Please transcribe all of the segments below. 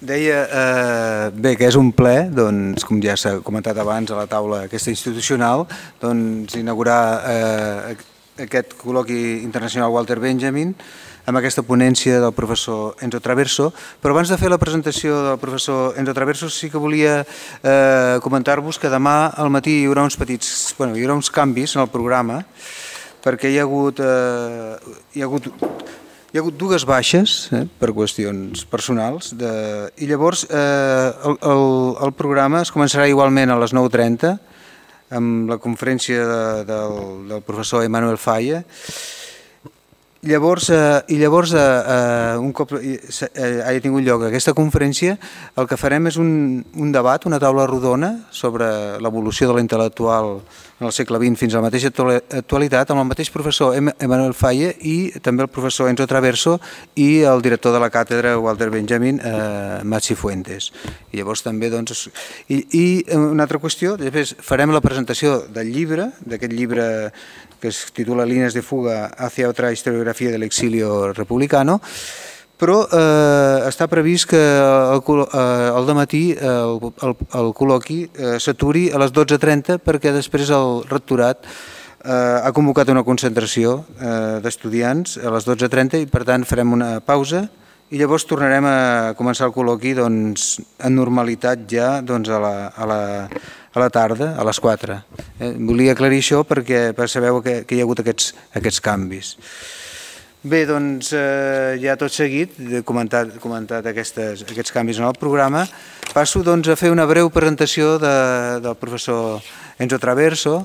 Deia, eh, bé, que és un ple, doncs, com ja s'ha comentat abans a la taula aquesta institucional, doncs, inaugurar eh, aquest col·loqui internacional Walter Benjamin amb aquesta ponència del professor Enzo Traverso, però abans de fer la presentació del professor Enzo Traverso sí que volia eh, comentar-vos que demà al matí hi haurà uns petits, bueno, hi haurà uns canvis en el programa perquè hi ha hagut, eh, hi ha hagut hi ha hagut dues baixes eh, per qüestions personals de... i llavors eh, el, el, el programa es començarà igualment a les 9.30 amb la conferència de, del, del professor Emmanuel Falla Llavors, eh, i llavors eh, eh, un cop eh, tingut lloc aquesta conferència, el que farem és un, un debat, una taula rodona sobre l'evolució de l'intel·lectual en el segle XX fins a la mateixa actualitat amb el mateix professor Emmanuel Faye i també el professor Enzo Traverso i el director de la càtedra Walter Benjamin, eh, Maxi Fuentes. I llavors també, doncs... I, I una altra qüestió, després farem la presentació del llibre, d'aquest llibre que es titula Líneas de fuga hacia otra historiografia del exilio republicano, però eh, està previst que el, eh, el matí el, el, el col·loqui eh, s'aturi a les 12.30 perquè després el rectorat eh, ha convocat una concentració eh, d'estudiants a les 12.30 i per tant farem una pausa i llavors tornarem a començar el col·loqui doncs, en normalitat ja doncs, a, la, a, la, a la tarda, a les 4. Eh, volia aclarir això perquè per saber que, que hi ha hagut aquests, aquests canvis. Bé, doncs eh, ja tot seguit, comentat, comentat aquestes, aquests canvis en el programa, passo doncs, a fer una breu presentació de, del professor Enzo Traverso.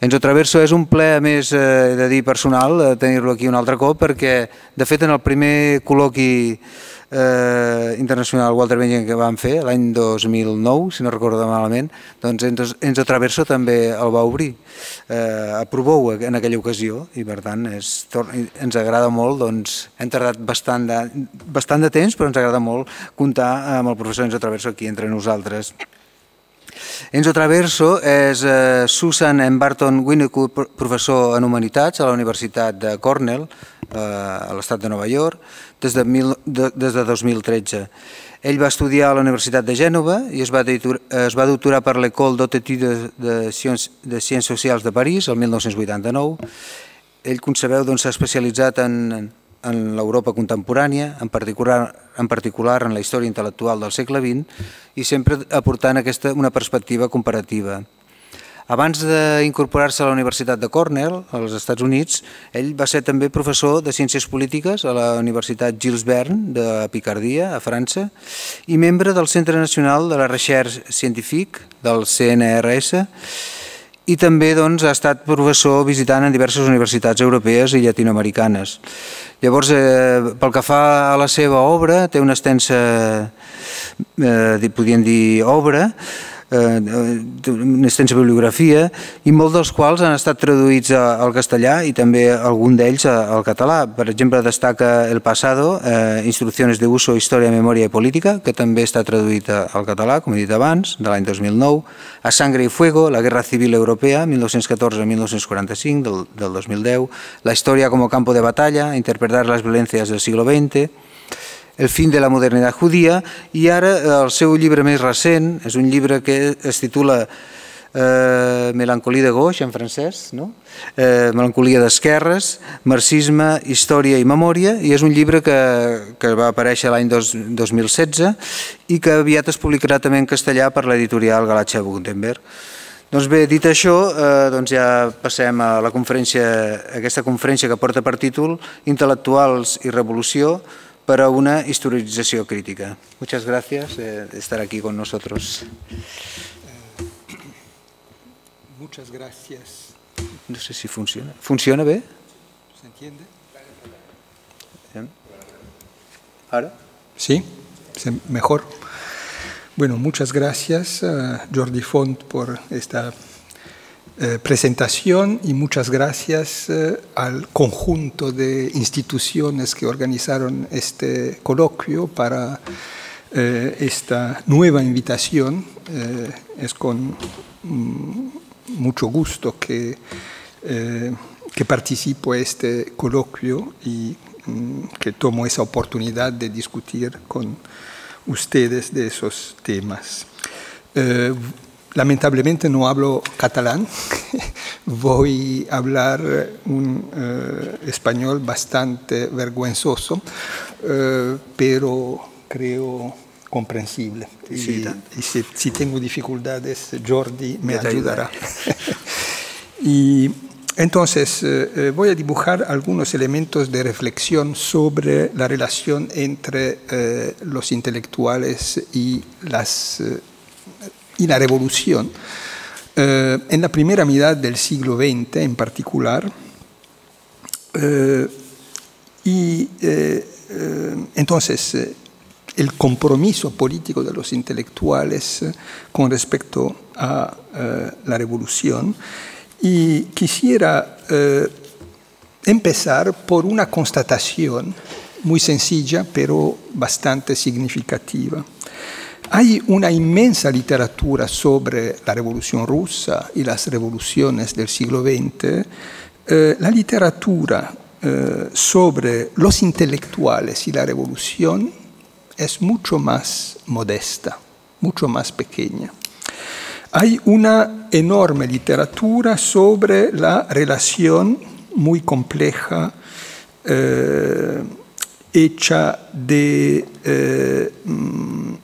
Enzo Traverso és un ple, més eh, de dir personal, eh, tenir-lo aquí un altre cop, perquè de fet en el primer col·loqui eh, internacional Walter Benjamin que vam fer l'any 2009, si no recordo malament, doncs Enzo Traverso també el va obrir. Eh, aprovou en aquella ocasió i per tant és, ens agrada molt, doncs hem tardat bastant de, bastant de temps, però ens agrada molt comptar amb el professor Enzo Traverso aquí entre nosaltres. Enzo Traverso és eh, Susan M. Barton Winnicott, professor en Humanitats a la Universitat de Cornell, eh, a l'estat de Nova York, des de, mil, de, des de 2013. Ell va estudiar a la Universitat de Gènova i es va, es va doctorar per l'École d'Études de, Ciències Socials de París el 1989. Ell, com sabeu, s'ha especialitzat en, en l'Europa contemporània, en particular, en particular en la història intel·lectual del segle XX i sempre aportant aquesta, una perspectiva comparativa. Abans d'incorporar-se a la Universitat de Cornell, als Estats Units, ell va ser també professor de Ciències Polítiques a la Universitat Gilles Verne de Picardia, a França, i membre del Centre Nacional de la Recherche Científique, del CNRS, i també doncs, ha estat professor visitant en diverses universitats europees i llatinoamericanes. Llavors, eh, pel que fa a la seva obra, té una extensa, eh, podríem dir, obra, una extensa bibliografia i molts dels quals han estat traduïts al castellà i també algun d'ells al català. Per exemple, destaca El Pasado, eh, Instrucciones de Uso, Història, Memòria i Política, que també està traduït al català, com he dit abans, de l'any 2009, A Sangre y Fuego, La Guerra Civil Europea, 1914-1945, del, del 2010, La Història como campo de batalla, Interpretar les violències del siglo XX, el fin de la modernitat judia i ara eh, el seu llibre més recent és un llibre que es titula eh, Melancolia de Gauche en francès, no? eh, Melancolia d'esquerres, Marxisme, Història i Memòria i és un llibre que, que va aparèixer l'any 2016 i que aviat es publicarà també en castellà per l'editorial Galatxa Gutenberg. Doncs bé, dit això, eh, doncs ja passem a la conferència, aquesta conferència que porta per títol Intel·lectuals i Revolució, para una historización crítica. Muchas gracias eh, de estar aquí con nosotros. muchas gracias. No sé si funciona. ¿Funciona bien? ¿Se entiende? ¿Ahora? Sí, mejor. Bueno, muchas gracias Jordi Font por esta eh, presentación y muchas gracias eh, al conjunto de instituciones que organizaron este coloquio para eh, esta nueva invitación. es con mm, mucho gusto que, que participo en este coloquio y mm, que tomo esa oportunidad de discutir con ustedes de esos temas. Eh, lamentablemente no hablo catalán, voy a hablar un eh, español bastante vergüenzoso, eh, pero creo comprensible. Sí, y, y si, si, tengo dificultades, Jordi me ayudará. y entonces, eh, voy a dibujar algunos elementos de reflexión sobre la relación entre eh, los intelectuales y, las, eh, y la revolución. en la primera mitad del siglo XX en particular, y entonces el compromiso político de los intelectuales con respecto a la revolución y quisiera eh, empezar por una constatación muy sencilla, pero bastante significativa. Hay una inmensa literatura sobre la Revolución rusa y las revoluciones del siglo XX. Eh, la literatura eh, sobre los intelectuales y la revolución es mucho más modesta, mucho más pequeña. Hay una enorme literatura sobre la relación muy compleja eh, hecha de eh, mm,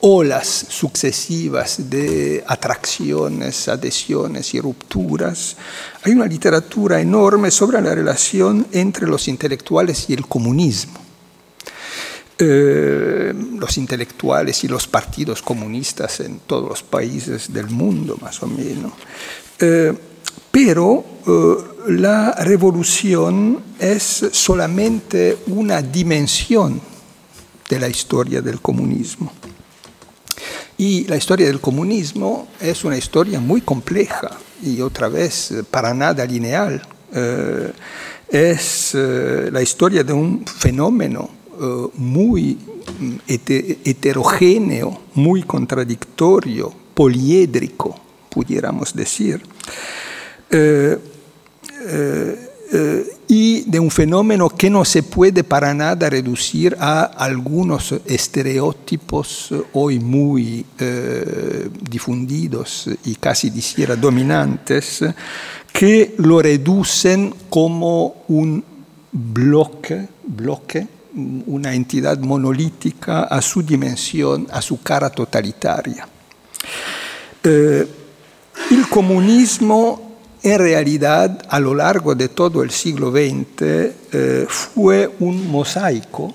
olas sucesivas de atracciones, adhesiones y rupturas. Hay una literatura enorme sobre la relación entre los intelectuales y el comunismo. Eh, los intelectuales y los partidos comunistas en todos los países del mundo, más o menos. Eh, pero eh, la revolución es solamente una dimensión de la historia del comunismo. Y la historia del comunismo es una historia muy compleja y otra vez para nada lineal. es la historia de un fenómeno eh, muy mm, heterogéneo, muy contradictorio, poliédrico, pudiéramos decir, eh, eh, y de un fenómeno que no se puede para nada reducir a algunos estereotipos hoy muy difundidos y casi quisiera dominantes, que lo reducen como un bloque, bloque una entidad monolítica a su dimensión, a su cara totalitaria. Eh, el comunismo en realidad a lo largo de todo el siglo XX eh, fue un mosaico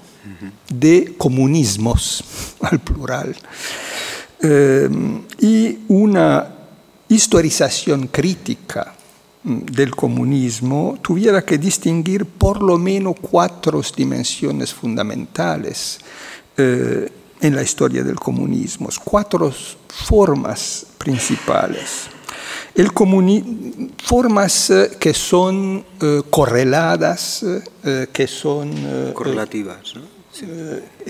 de comunismos al plural eh, y una historización crítica del comunismo tuviera que distinguir por lo menos cuatro dimensiones fundamentales eh, en la historia del comunismo, cuatro formas principales. El formas eh, que son eh, correladas, que son... Correlativas, ¿no? Sí.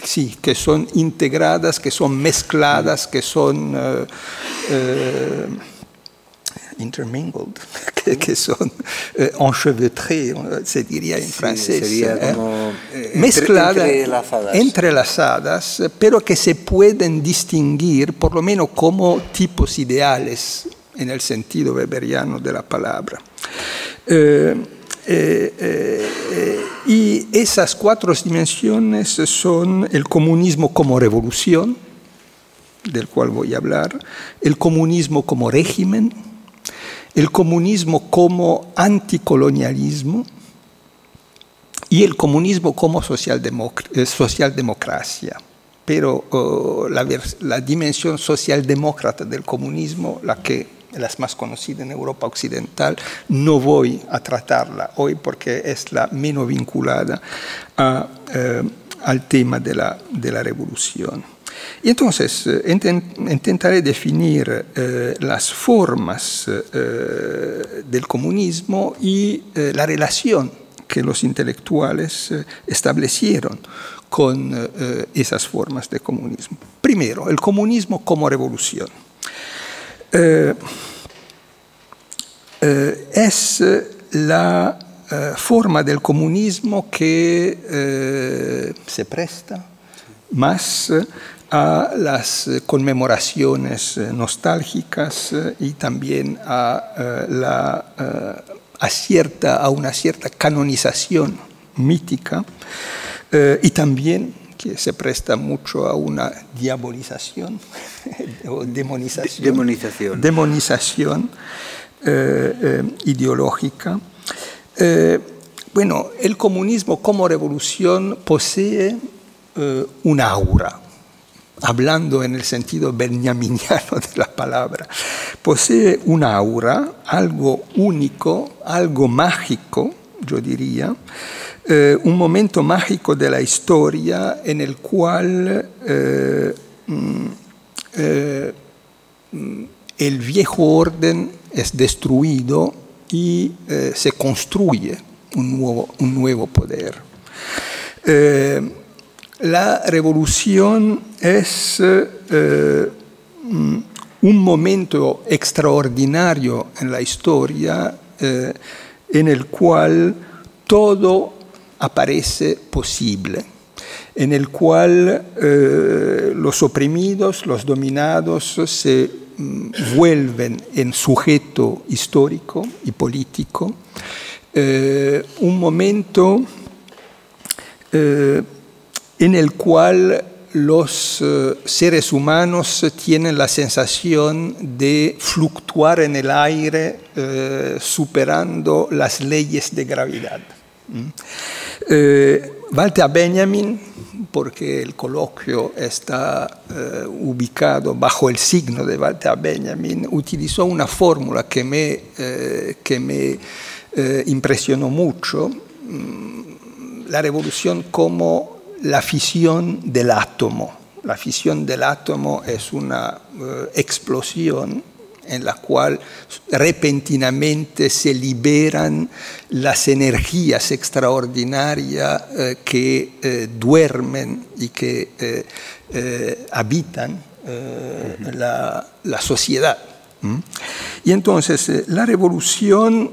sí. que son integradas, que son mezcladas, que son intermingled, que, que son eh, enchevêtrés, se diría en sí, francés. Sería ¿eh? como eh, Mezcladas, entrelazadas. entrelazadas, pero que se pueden distinguir por lo menos como tipos ideales en el sentido weberiano de la palabra. Eh, eh, eh, y esas cuatro dimensiones son el comunismo como revolución, del cual voy a hablar, el comunismo como régimen, el comunismo como anticolonialismo y el comunismo como socialdemocracia. Pero la, la, dimensión socialdemócrata del comunismo, la que las más conocida en Europa Occidental, no voy a tratarla hoy porque es la menos vinculada a, uh, al tema de la, de la revolución. Y entonces eh, intentaré definir eh, las formas eh, del comunismo y eh, la relación que los intelectuales eh, establecieron con eh, esas formas de comunismo. Primero, el comunismo como revolución. Es la forma del comunismo que se presta. más a las conmemoraciones nostálgicas y también a, la, a, cierta, a una cierta canonización mítica y también que se presta mucho a una diabolización o demonización, demonización. demonización eh, eh, ideológica. Eh, bueno, el comunismo como revolución posee un aura, hablando en el sentido benjaminiano de la palabra, posee un aura, algo único, algo mágico, yo diría, eh, un momento mágico de la historia en el cual eh, mm, eh, el viejo orden es destruido y se construye un nuevo, un nuevo poder. la revolución es mm, un momento extraordinario en la historia en el cual todo aparece posible, en el cual eh, los oprimidos, los dominados se mm, vuelven en sujeto histórico y político, eh, un momento eh, en el cual los seres humanos tienen la sensación de fluctuar en el aire superando las leyes de gravedad. Eh, Walter Benjamin, porque el coloquio está eh, ubicado bajo el signo de Walter Benjamin, utilizó una fórmula que me, eh, que me impresionó mucho, mm, la revolución como la fisión del átomo. La fisión del átomo es una explosión en la cual repentinamente se liberan las energías extraordinarias eh, que eh, duermen y que eh, habitan la, sociedad. Y entonces la revolución,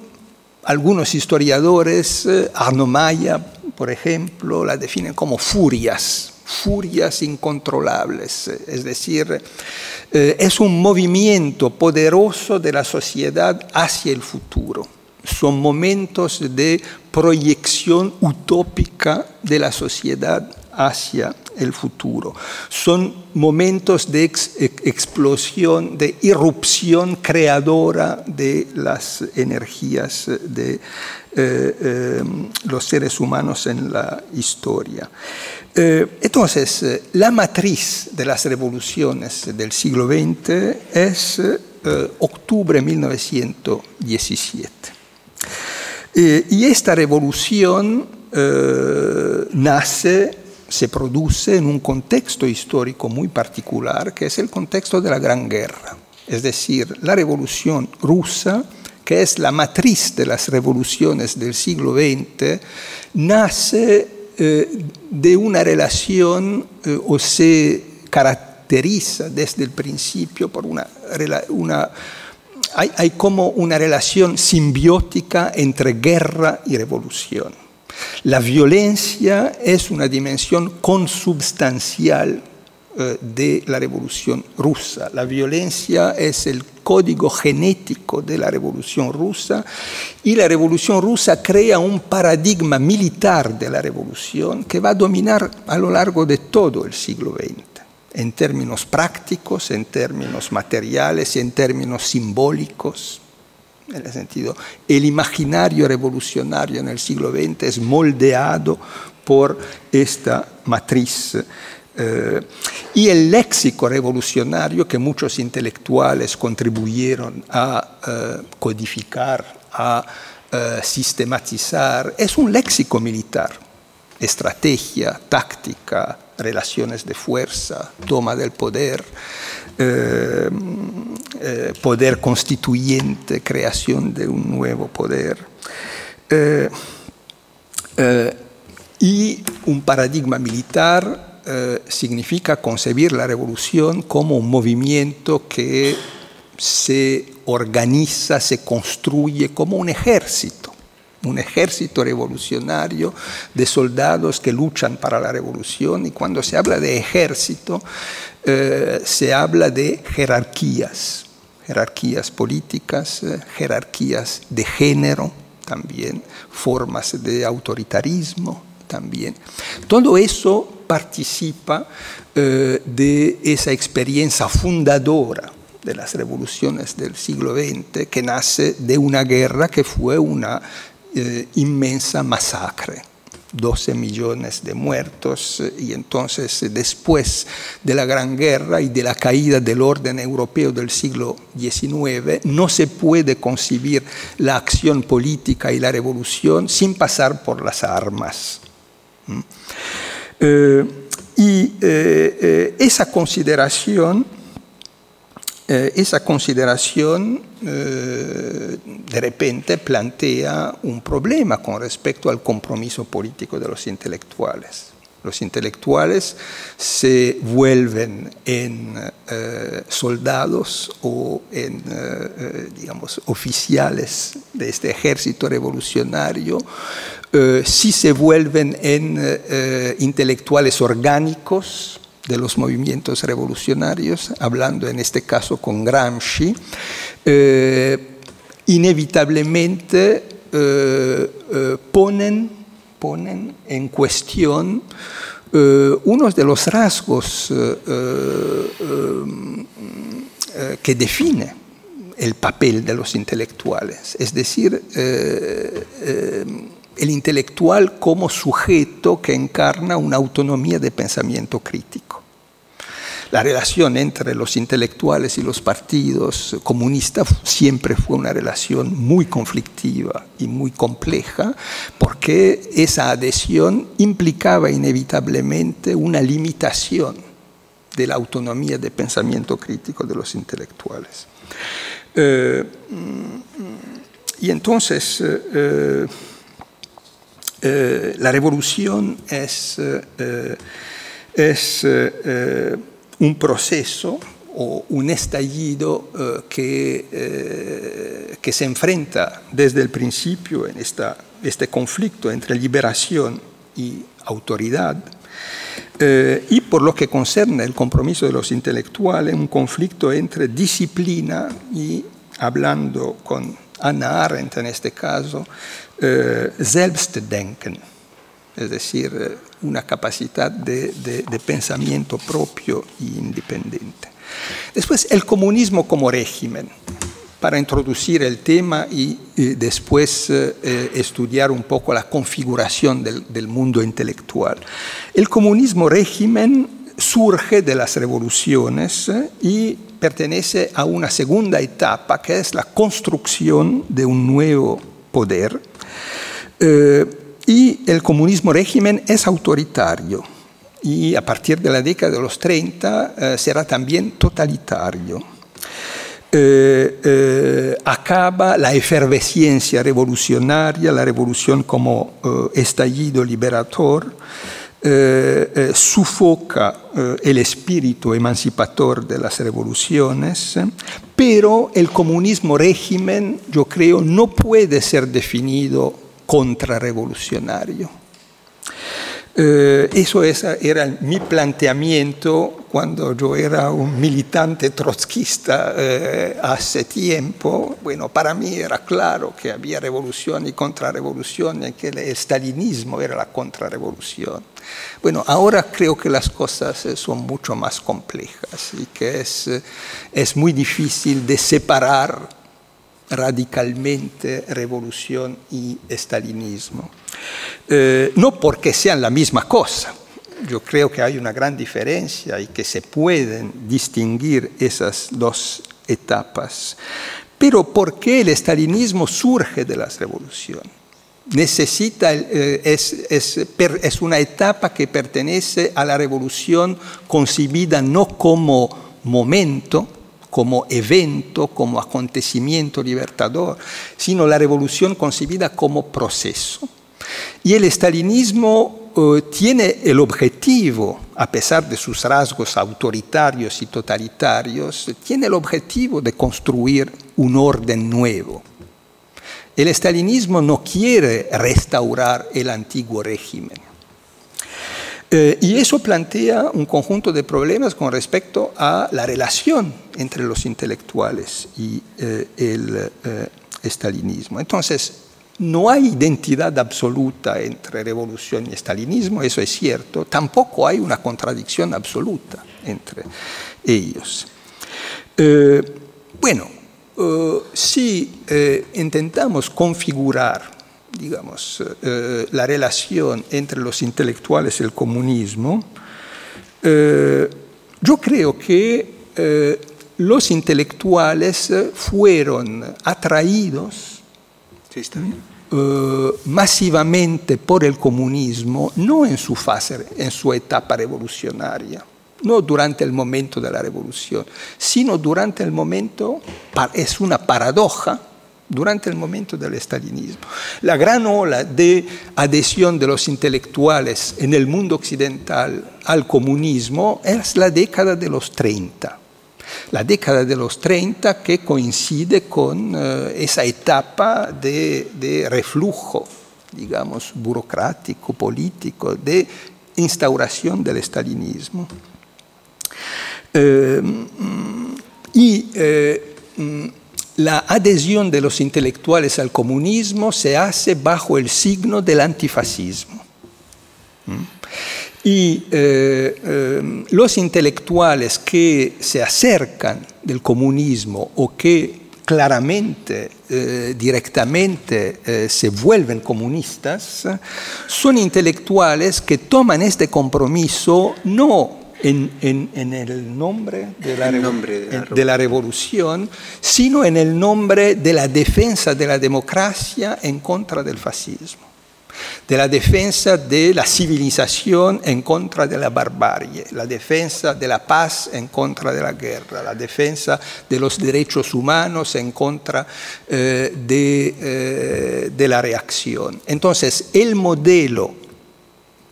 algunos historiadores, Arno Maya, por ejemplo, la definen como furias furias incontrolables, es decir, eh, es un movimiento poderoso de la sociedad hacia el futuro. Son momentos de proyección utópica de la sociedad hacia el futuro. Son momentos de explosión, de irrupción creadora de las energías de eh, eh, los seres humanos en la historia. Eh, entonces, la matriz de las revoluciones del siglo XX es octubre de 1917. y esta revolución nace se produce en un contexto histórico muy particular, que es el contexto de la Gran Guerra. Es decir, la revolución rusa, que es la matriz de las revoluciones del siglo XX, nace eh, de una relación eh, o se caracteriza desde el principio por una, hay, como una relación simbiótica entre guerra y revolución. La violencia es una dimensión consubstancial de la revolución rusa. La violencia es el código genético de la revolución rusa y la revolución rusa crea un paradigma militar de la revolución que va a dominar a lo largo de todo el siglo XX, en términos prácticos, en términos materiales y en términos simbólicos en el sentido, el imaginario revolucionario en el siglo XX es moldeado por esta matriz. Eh, y el léxico revolucionario que muchos intelectuales contribuyeron a eh, codificar, a eh, sistematizar, es un léxico militar. Estrategia, táctica, relaciones de fuerza, toma del poder, poder constituyente, creación de un nuevo poder. Y un paradigma militar significa concebir la revolución como un movimiento que se organiza, se construye como un ejército un ejército revolucionario de soldados que luchan para la revolución y cuando se habla de ejército se habla de jerarquías, jerarquías políticas, jerarquías de género también, formas de autoritarismo también. Todo eso participa de esa experiencia fundadora de las revoluciones del siglo XX, que nace de una guerra que fue una eh, inmensa masacre. 12 millones de muertos y entonces después de la Gran Guerra y de la caída del orden europeo del siglo XIX no se puede concebir la acción política y la revolución sin pasar por las armas. Eh, y eh, esa consideración eh, esa consideración eh, de repente plantea un problema con respecto al compromiso político de los intelectuales. Los intelectuales se vuelven en eh, soldados o en, digamos, oficiales de este ejército revolucionario, si se vuelven en intelectuales orgánicos, de los movimientos revolucionarios, hablando en este caso con Gramsci, eh, inevitablemente eh, eh, ponen, ponen, en cuestión unos de los rasgos que define el papel de los intelectuales, es decir, el intelectual como sujeto que encarna una autonomía de pensamiento crítico. La relación entre los intelectuales y los partidos comunistas siempre fue una relación muy conflictiva y muy compleja porque esa adhesión implicaba inevitablemente una limitación de la autonomía de pensamiento crítico de los intelectuales. Eh, y entonces, eh, eh, la revolución es, es un proceso o un estallido que, que, se enfrenta desde el principio en este conflicto entre liberación y autoridad. y por lo que concerne el compromiso de los intelectuales, un conflicto entre disciplina y, hablando con Anna Arendt en este caso, eh, Selbstdenken, es decir, eh, una capacidad de, pensamiento propio e independiente. Después, el comunismo como régimen, para introducir el tema y, después eh, estudiar un poco la configuración del, mundo intelectual. El comunismo régimen surge de las revoluciones y pertenece a una segunda etapa que es la construcción de un nuevo poder eh, y el comunismo régimen es autoritario y a partir de la década de los 30 eh, será también totalitario. Eh, acaba la efervescencia revolucionaria, la revolución como estallido liberador, sufoca el espíritu emancipador de las revoluciones, pero el comunismo régimen, yo creo, no puede ser definido contrarrevolucionario. Eh, eso era mi planteamiento cuando yo era un militante trotskista eh, hace tiempo. Bueno, para mí era claro que había revolución y contrarrevolución y que el estalinismo era la contrarrevolución. Bueno, ahora creo que las cosas eh, son mucho más complejas y que es, es muy difícil de separar radicalmente revolución y estalinismo. Eh, no porque sean la misma cosa, yo creo que hay una gran diferencia y que se pueden distinguir esas dos etapas, pero porque el estalinismo surge de las revoluciones. Necesita, eh, es, es, es una etapa que pertenece a la revolución concebida no como momento, como evento, como acontecimiento libertador, sino la revolución concebida como proceso. Y el estalinismo eh, tiene el objetivo, a pesar de sus rasgos autoritarios y totalitarios, tiene el objetivo de construir un orden nuevo. El estalinismo no quiere restaurar el antiguo régimen Eh, y eso plantea un conjunto de problemas con respecto a la relación entre los intelectuales y eh, el eh, estalinismo. Entonces, no hay identidad absoluta entre revolución y estalinismo, eso es cierto, tampoco hay una contradicción absoluta entre ellos. bueno, si intentamos configurar digamos, eh, la relación entre los intelectuales y el comunismo, eh, yo creo que eh, los intelectuales fueron atraídos masivamente por el comunismo, no en su fase, en su etapa revolucionaria, no durante el momento de la revolución, sino durante el momento, es una paradoja, durante el momento del estalinismo. La gran ola de adhesión de los intelectuales en el mundo occidental al comunismo es la década de los 30. La década de los 30 que coincide con eh, esa etapa de, reflujo, digamos, burocrático, político, de instauración del estalinismo. Eh, y eh, mm, la adhesión de los intelectuales al comunismo se hace bajo el signo del antifascismo. ¿Mm? Y eh, eh, los intelectuales que se acercan del comunismo o que claramente, eh, directamente se vuelven comunistas, son intelectuales que toman este compromiso no en, el nombre, de la, de la revolución, sino en el nombre de la defensa de la democracia en contra del fascismo de la defensa de la civilización en contra de la barbarie, la defensa de la paz en contra de la guerra, la defensa de los derechos humanos en contra eh, de, eh, de, la reacción. Entonces, el modelo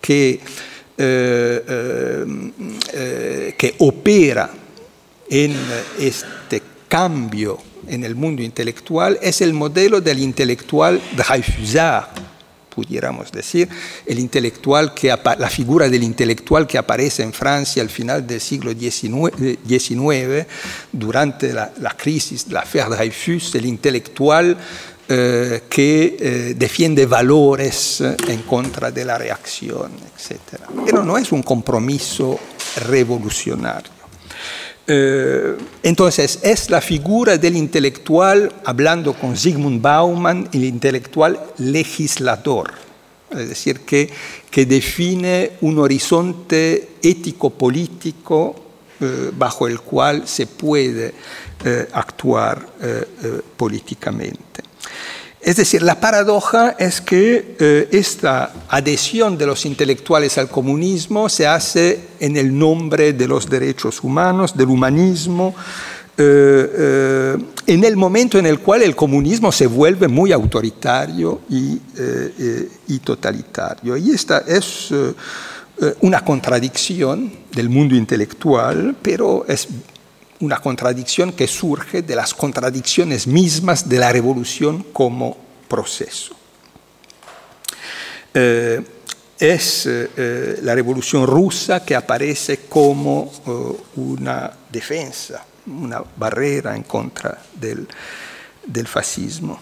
que eh, eh, eh, que opera en este cambio en el mundo intelectual es el modelo del intelectual Dreyfusard, pudiéramos decir, el intelectual que, la figura del intelectual que aparece en Francia al final del siglo XIX, durante la, la crisis de la Dreyfus, el intelectual eh, que eh, defiende valores eh, en contra de la reacción, etc. Pero no es un compromiso revolucionario. entonces, es la figura del intelectual, hablando con Zygmunt Bauman, el intelectual legislador, es decir, que, que define un horizonte ético-político bajo el cual se puede actuar políticamente. Es decir, la paradoja es que eh, esta adhesión de los intelectuales al comunismo se hace en el nombre de los derechos humanos, del humanismo, eh, eh, en el momento en el cual el comunismo se vuelve muy autoritario y, y totalitario. Y esta es una contradicción del mundo intelectual, pero es una contradicción que surge de las contradicciones mismas de la revolución como proceso. Eh, es eh, eh, la revolución rusa que aparece como una defensa, una barrera en contra del, del fascismo.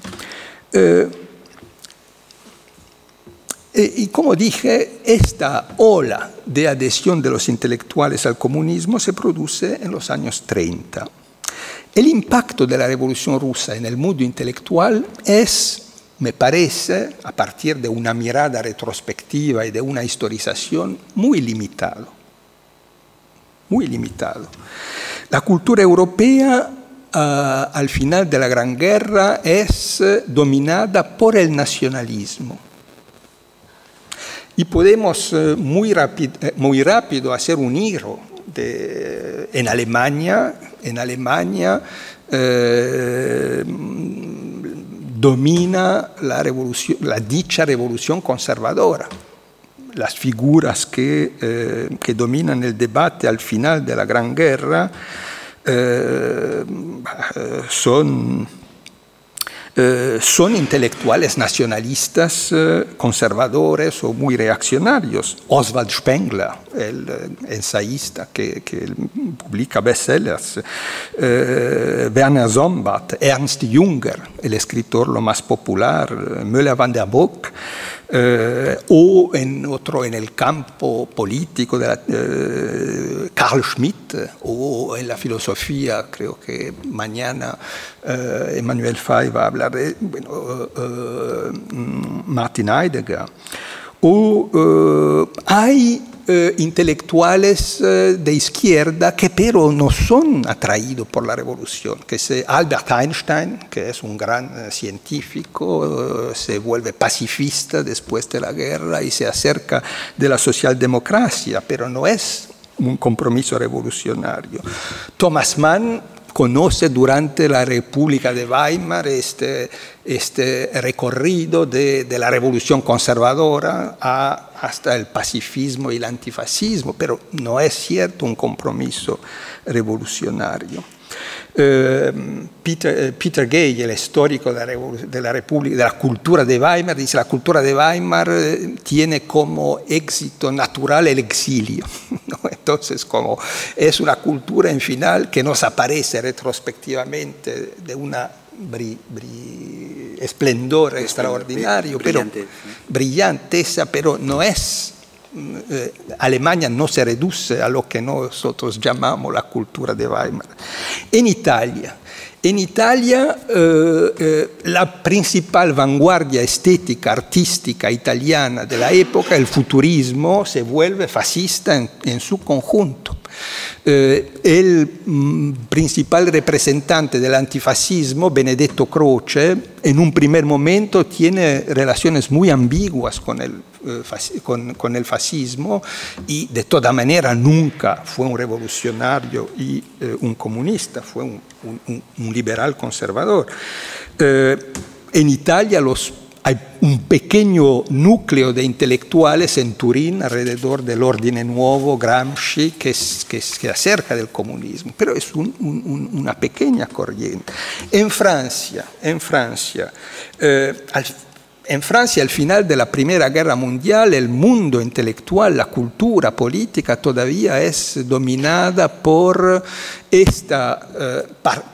Y como dije, esta ola de adhesión de los intelectuales al comunismo se produce en los años 30. El impacto de la revolución rusa en el mundo intelectual es, me parece, a partir de una mirada retrospectiva y de una historización, muy limitado. Muy limitado. La cultura europea ah, al final de la Gran Guerra es dominada por el nacionalismo y podemos eh, muy, rápido, eh, muy rápido hacer un de, en Alemania. En Alemania eh, domina la, dicha revolución conservadora. Las figuras que, que, dominan el debate al final de la Gran Guerra son eh, son intelectuales nacionalistas, eh, conservadores o muy reaccionarios. Oswald Spengler, el eh, ensayista que, que, publica bestsellers, Werner Sombart, Ernst Junger, el escritor lo más popular, Müller van der Bock, eh, o en otro en el campo político de eh, Carl Schmitt o en la filosofía, creo que mañana eh, Emmanuel Fay va a hablar de bueno, Martin Heidegger. O hay eh, intelectuales eh, de izquierda que pero no son atraídos por la revolución, que es Albert Einstein, que es un gran eh, científico, se vuelve pacifista después de la guerra y se acerca de la socialdemocracia, pero no es un compromiso revolucionario. Thomas Mann conoce durante la República de Weimar este, este recorrido de, de, la revolución conservadora a, hasta el pacifismo y el antifascismo, pero no es cierto un compromiso revolucionario. Eh, Peter, eh, Peter, Gay, el histórico de la, de la, República, de la cultura de Weimar, dice la cultura de Weimar eh, tiene como éxito natural el exilio. ¿no? Entonces, como es una cultura en final que nos aparece retrospectivamente de una bri, bri, esplendor extraordinario, brillante, pero brillanteza, pero no es eh, Alemania no se reduce a lo que nosotros llamamos la cultura de Weimar. En Italia, en Italia eh, eh, la principal vanguardia estética, artística italiana de la época, el futurismo, se vuelve fascista en, en su conjunto. Eh, el mm, principal representante del antifascismo, Benedetto Croce, en un primer momento tiene relaciones muy ambiguas con el, eh, con, el fascismo y de toda manera nunca fue un revolucionario y eh, un comunista, fue un, un, liberal conservador. En Italia los hay un pequeño núcleo de intelectuales en Turín alrededor del orden nuevo, Gramsci, que, es, que, es, que acerca del comunismo, pero es un, un, una pequeña corriente. En Francia, en Francia, eh, al, en Francia, al final de la Primera Guerra Mundial, el mundo intelectual, la cultura política todavía es dominada por, esta, eh,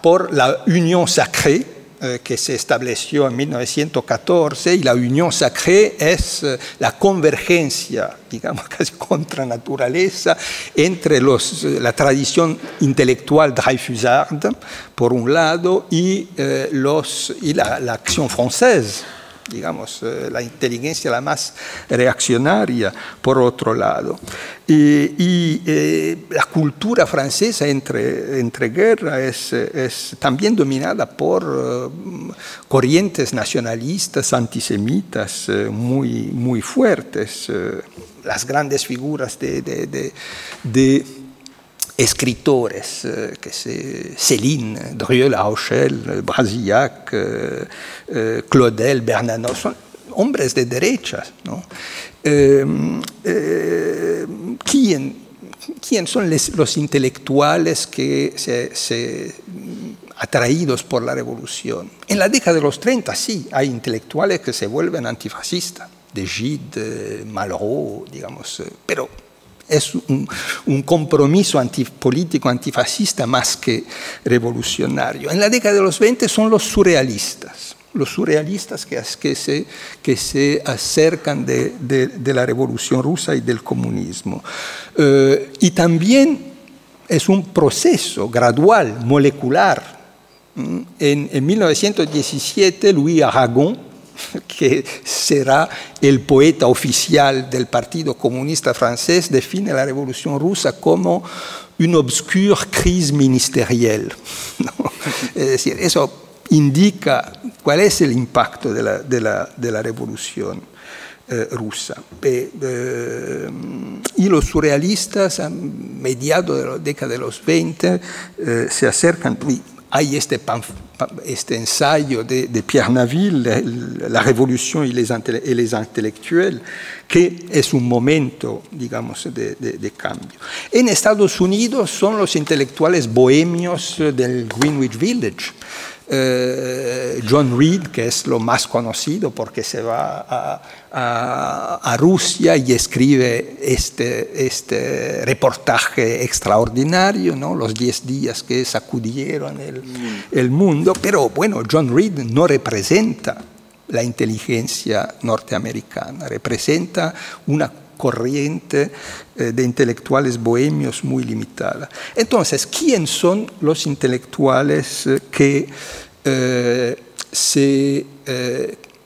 por la Unión Sacrée, eh, que se estableció en 1914 y la unión sacrée es eh, la convergencia, digamos, casi contra naturaleza entre los, eh, la tradición intelectual dreyfusarde, por un lado, y, los, y la, la acción française digamos, eh, la inteligencia la más reaccionaria, por otro lado. Y, eh, la cultura francesa entre, entre guerras es, también dominada por uh, corrientes nacionalistas, antisemitas muy, muy fuertes. Las grandes figuras de escritores, eh, que se Céline, Drieu-La Rochelle, Brasillac, eh, eh, Claudel, Bernanos, son hombres de derechas. ¿no? ¿quién, ¿Quién son los intelectuales que se, se atraídos por la revolución? En la década de los 30 sí, hay intelectuales que se vuelven antifascistas, de Gide, Malraux, digamos, pero es un, compromiso antipolítico, antifascista más que revolucionario. En la década de los 20 son los surrealistas, los surrealistas que, que, se, que se acercan de, de, la revolución rusa y del comunismo. Eh, y también es un proceso gradual, molecular. En, en 1917, Louis Aragon, que será el poeta oficial del Partido Comunista francés, define la Revolución Rusa como una obscure crise ministerial. Es decir, eso indica cuál es el impacto de la, de la, de la Revolución eh, rusa. Eh, eh, y los surrealistas, a mediados de la década de los 20, eh, se acercan, hay este, este ensayo de, Pierre Naville, La Revolución y les, y les Intelectuels, que es un momento, digamos, de, cambio. En Estados Unidos son los intelectuales bohemios del Greenwich Village, eh, John Reed, que es lo más conocido porque se va a, Rusia y escribe este, este reportaje extraordinario, los 10 días que sacudieron el, el mundo, pero bueno, John Reed no representa la inteligencia norteamericana, representa una corriente eh, de intelectuales bohemios muy limitada. Entonces, ¿quién son los intelectuales eh, que eh, se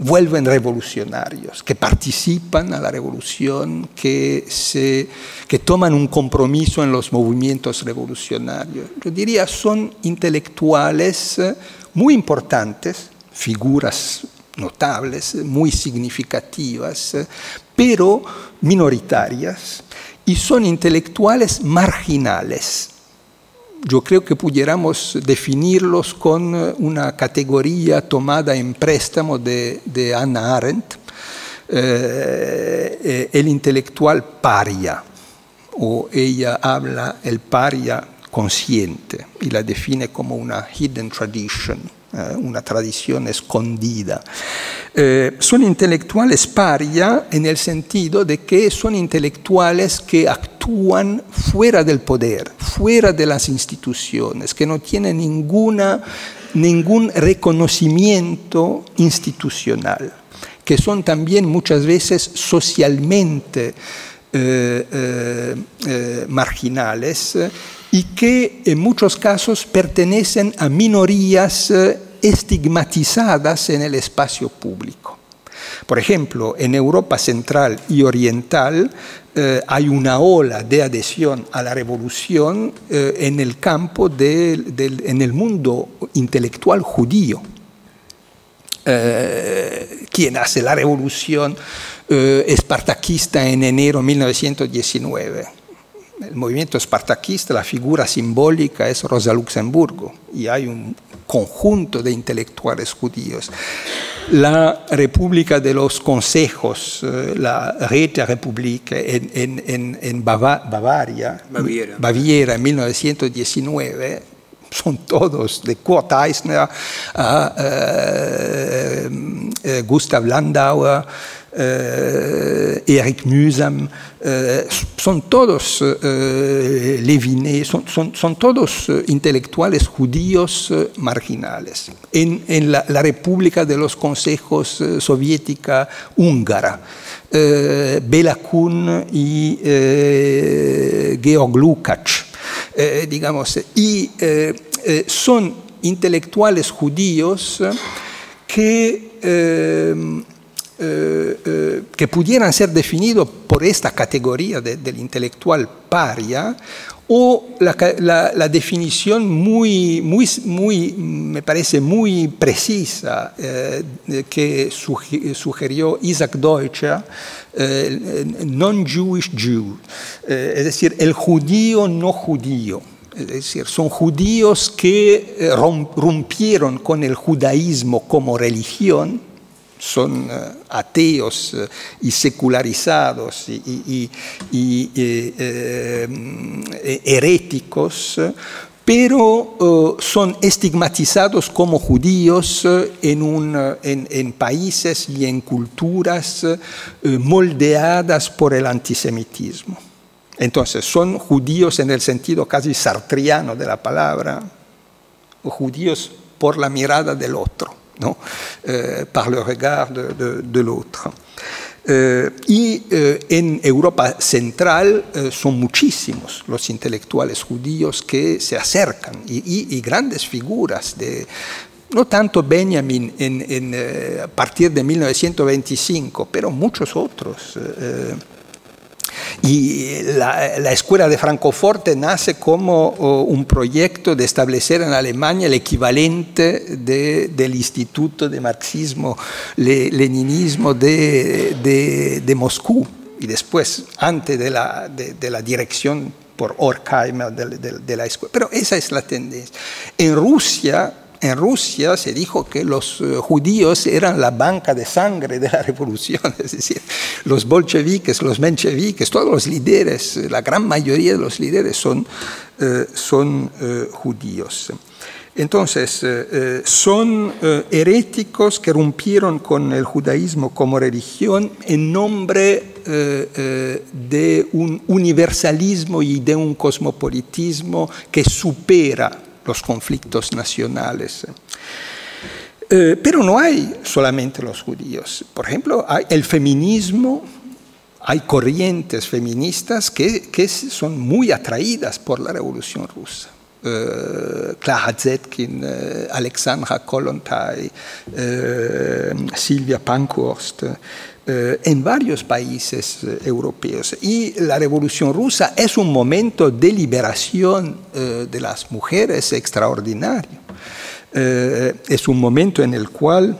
vuelven revolucionarios, que participan a la revolución, que, se, que toman un compromiso en los movimientos revolucionarios? Yo diría, son intelectuales muy importantes, figuras notables, muy significativas, pero minoritarias, y son intelectuales marginales. Yo creo que pudiéramos definirlos con una categoría tomada en préstamo de, de Anna Arendt, eh, eh, el intelectual paria, o ella habla el paria consciente y la define como una hidden tradition, eh, una tradición escondida. Eh, son intelectuales paria en el sentido de que son intelectuales que actúan fuera del poder, fuera de las instituciones, que no tienen ninguna, ningún reconocimiento institucional, que son también muchas veces socialmente eh, marginales y que en muchos casos pertenecen a minorías eh, estigmatizadas en el espacio público. Por ejemplo, en Europa Central y Oriental eh, hay una ola de adhesión a la revolución eh, en el campo del, en el mundo intelectual judío. quien hace la revolución espartaquista en enero de 1919 el movimiento espartaquista, la figura simbólica es Rosa Luxemburgo y hay un conjunto de intelectuales judíos. La República de los Consejos, eh, la Räte Republik en, Bavaria, Baviera. en 1919, son todos de Kurt Eisner a eh, eh, Gustav Landauer, Eric Mühsam, eh, son todos eh, son, todos intelectuales judíos marginales. En, la, República de los Consejos Soviética húngara, Bela Kun y Georg Lukács, digamos, y son intelectuales judíos que eh, eh, que pudieran ser definidos por esta categoría del intelectual paria o la, definición muy, muy, muy, me parece muy precisa eh, que sugirió Isaac Deutscher, non-Jewish Jew, es decir, el judío no judío. Es decir, son judíos que rompieron con el judaísmo como religión son eh, ateos eh, y secularizados y, eh, heréticos, pero son estigmatizados como judíos en, países y en culturas moldeadas por el antisemitismo. Entonces, son judíos en el sentido casi sartriano de la palabra, judíos por la mirada del otro. ¿No? Eh, par le regard de, de, l'autre. Eh, y eh, en Europa Central son muchísimos los intelectuales judíos que se acercan y, grandes figuras de, no tanto Benjamin en, en, a partir de 1925, pero muchos otros. Y la, Escuela de Francoforte nace como un proyecto de establecer en Alemania el equivalente del Instituto de Marxismo-Leninismo de, Moscú. Y después, antes de la, de, la dirección por Horkheimer de, de la escuela. Pero esa es la tendencia. En Rusia, en Rusia se dijo que los eh, judíos eran la banca de sangre de la revolución, es decir, los bolcheviques, los mencheviques, todos los líderes, la gran mayoría de los líderes son, eh, son eh, judíos. Entonces, son heréticos que rompieron con el judaísmo como religión en nombre de un universalismo y de un cosmopolitismo que supera los conflictos nacionales. pero no hay solamente los judíos. Por ejemplo, hay el feminismo hay corrientes feministas que, que, son muy atraídas por la Revolución Rusa. Uh, Clara Zetkin, uh, Alexandra Kollontai, uh, Silvia Pankhurst, en varios países europeos. Y la Revolución Rusa es un momento de liberación de las mujeres extraordinario. es un momento en el cual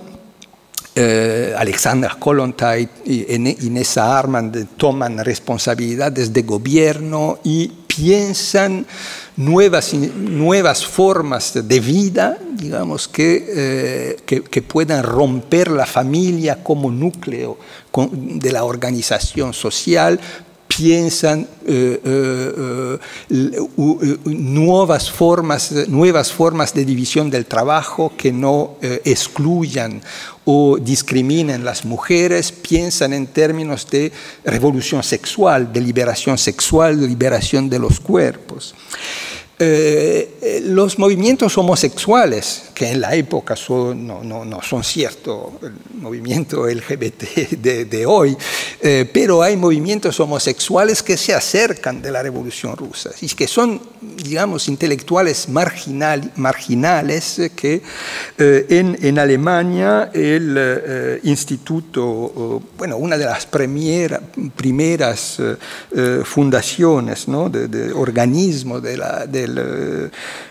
eh, Alexander Kollontai y Inés Armand toman responsabilidades de gobierno y piensan nuevas, nuevas formas de vida, digamos, que, eh, que, que, puedan romper la familia como núcleo de la organización social, piensan eh, eh, eh, nuevas, formas, nuevas formas de división del trabajo que no excluyan o discriminen las mujeres, piensan en términos de revolución sexual, de liberación sexual, de liberación de los cuerpos. Eh, los movimientos homosexuales, que en la época no, son cierto el movimiento LGBT de, hoy, eh, pero hay movimientos homosexuales que se acercan de la Revolución Rusa y que son, digamos, intelectuales marginal, marginales que eh, en, Alemania el eh, instituto, bueno, una de las primera, primeras fundaciones, ¿no? de, de organismo de la, del eh,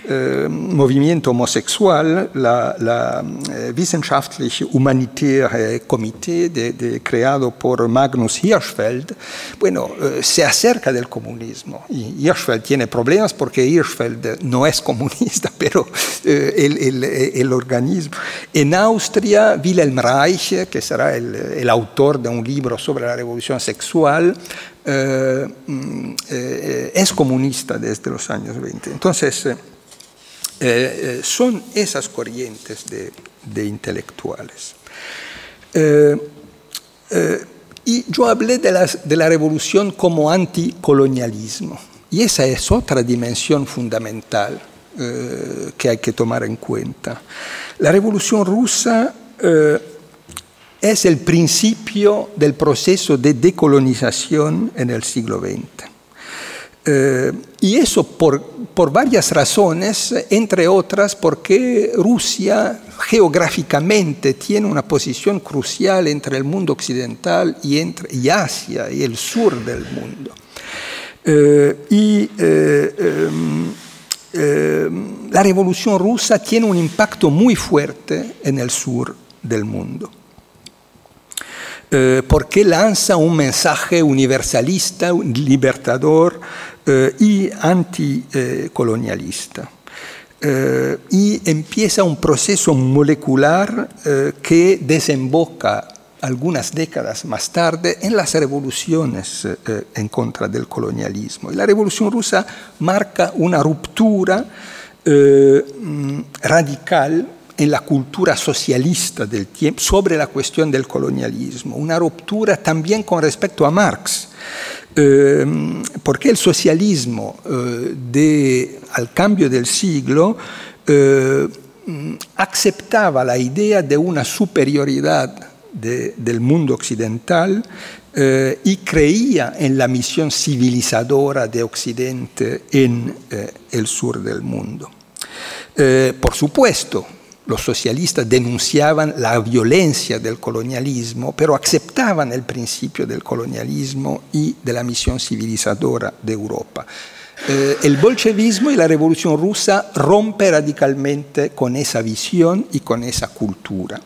eh, movimiento homosexual, la, la eh, Wissenschaftliche Humanitäre Comité de, de, creado por Magnus Hirschfeld, bueno, se acerca del comunismo. Y Hirschfeld tiene problemas porque Hirschfeld no es comunista, pero el, el, el, organismo. En Austria, Wilhelm Reich, que será el, el autor de un libro sobre la revolución sexual, eh, mm, eh, es comunista desde los años 20. Entonces, eh, son esas corrientes de, intelectuales. y yo hablé de la revolución como anticolonialismo. Y esa es otra dimensión fundamental que hay que tomar en cuenta. La revolución rusa es el principio del proceso de decolonización en el siglo XX. Eh, y eso por, varias razones, entre otras porque Rusia geográficamente tiene una posición crucial entre el mundo occidental y, entre, Asia y el sur del mundo. Eh, y eh, em, em, la revolución rusa tiene un impacto muy fuerte en el sur del mundo. Eh, porque lanza un mensaje universalista, libertador eh, y anticolonialista. Eh, y empieza un proceso molecular que desemboca algunas décadas más tarde en las revoluciones en contra del colonialismo. Y la revolución rusa marca una ruptura mm, radical en la cultura socialista sobre la cuestión del colonialismo, una ruptura también con respecto a Marx, eh, porque el socialismo eh, al cambio del siglo eh, aceptaba la idea de una superioridad de, del mundo occidental eh, y creía en la misión civilizadora de Occidente en el sur del mundo. Por supuesto, los socialistas denunciaban la violencia del colonialismo, pero aceptaban el principio del colonialismo y de la misión civilizadora de Europa. Eh, el bolchevismo y la revolución rusa rompe radicalmente con esa visión y con esa cultura.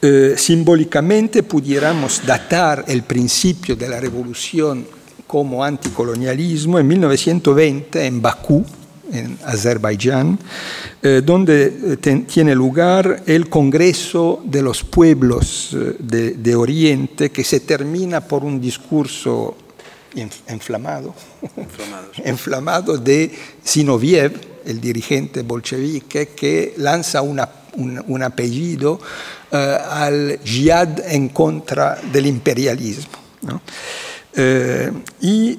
Eh, simbólicamente pudiéramos datar el principio de la revolución como anticolonialismo en 1920 en Bakú, en Azerbaiyán, eh, donde eh, tiene lugar el Congreso de los Pueblos eh, de, de, Oriente, que se termina por un discurso inflamado, inflamado de Zinoviev, el dirigente bolchevique, que lanza una, un, un, apellido al jihad en contra del imperialismo. ¿no? Y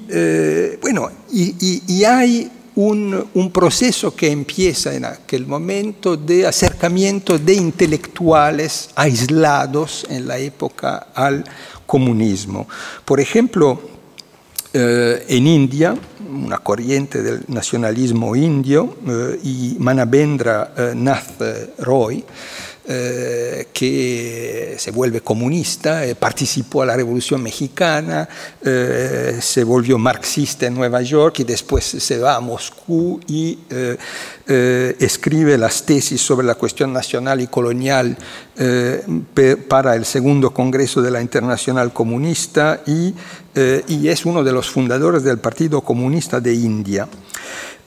bueno, y, y, y hay un, un, proceso que empieza en aquel momento de acercamiento de intelectuales aislados en la época al comunismo. Por ejemplo, eh, en India, una corriente del nacionalismo indio, eh, y Manabendra eh, Nath Roy, eh, que se vuelve comunista, eh, participó a la Revolución Mexicana, eh, se volvió marxista en Nueva York y después se va a Moscú y escribe las tesis sobre la cuestión nacional y colonial para el segundo Congreso de la Internacional Comunista y, y es uno de los fundadores del Partido Comunista de India.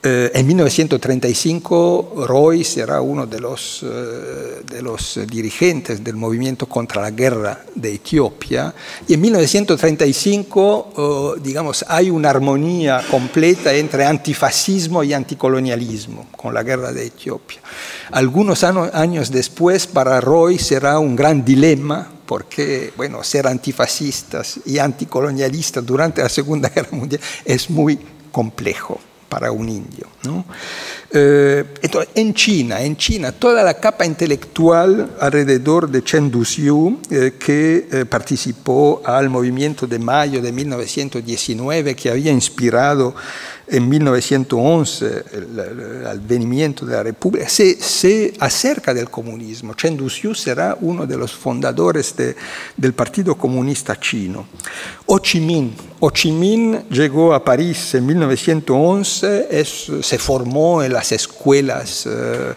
Eh, en 1935 Roy será uno de los, eh, de los dirigentes del movimiento contra la guerra de Etiopía y en 1935 eh, digamos, hay una armonía completa entre antifascismo y anticolonialismo con la guerra de Etiopía. Algunos años después para Roy será un gran dilema porque bueno, ser antifascistas y anticolonialistas durante la Segunda Guerra Mundial es muy complejo para un indio. ¿no? Eh, entonces, en China, en China, toda la capa intelectual alrededor de Chen Duxiu, eh, que eh, participó al movimiento de mayo de 1919, que había inspirado en 1911 el, el advenimiento de la República, se, se, acerca del comunismo. Chen Duxiu será uno de los fundadores de, del Partido Comunista Chino. Ho Chi Minh, Ho Chi Minh llegó a París en 1911, es, se formó en las escuelas eh,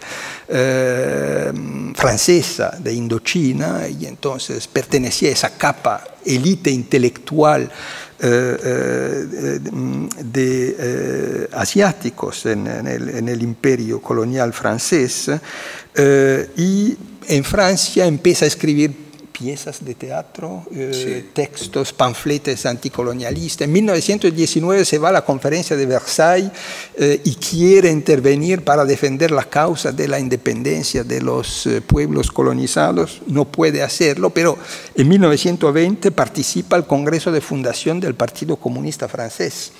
eh, francesa de Indochina y entonces pertenecía a esa capa élite intelectual eh, eh, de eh, asiáticos en, el, imperio colonial francés y en Francia empieza a escribir piezas de teatro, eh, sí. textos, panfletes anticolonialistas. En 1919 se va a la conferencia de Versailles eh, y quiere intervenir para defender la causa de la independencia de los eh, pueblos colonizados. No puede hacerlo, pero en 1920 participa al Congreso de Fundación del Partido Comunista Francés.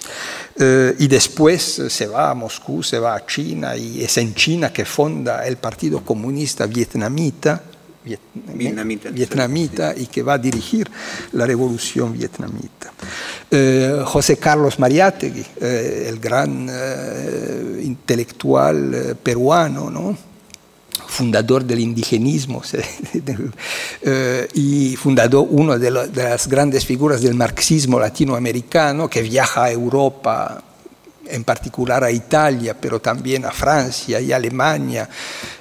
y después se va a Moscú, se va a China y es en China que fonda el Partido Comunista Vietnamita vietnamita, vietnamita y que va a dirigir la revolución vietnamita. Eh, José Carlos Mariátegui, eh, el gran eh, intelectual peruano, ¿no? fundador del indigenismo y fundador una de, lo, de las grandes figuras del marxismo latinoamericano que viaja a Europa en particular a Italia, pero también a Francia y Alemania,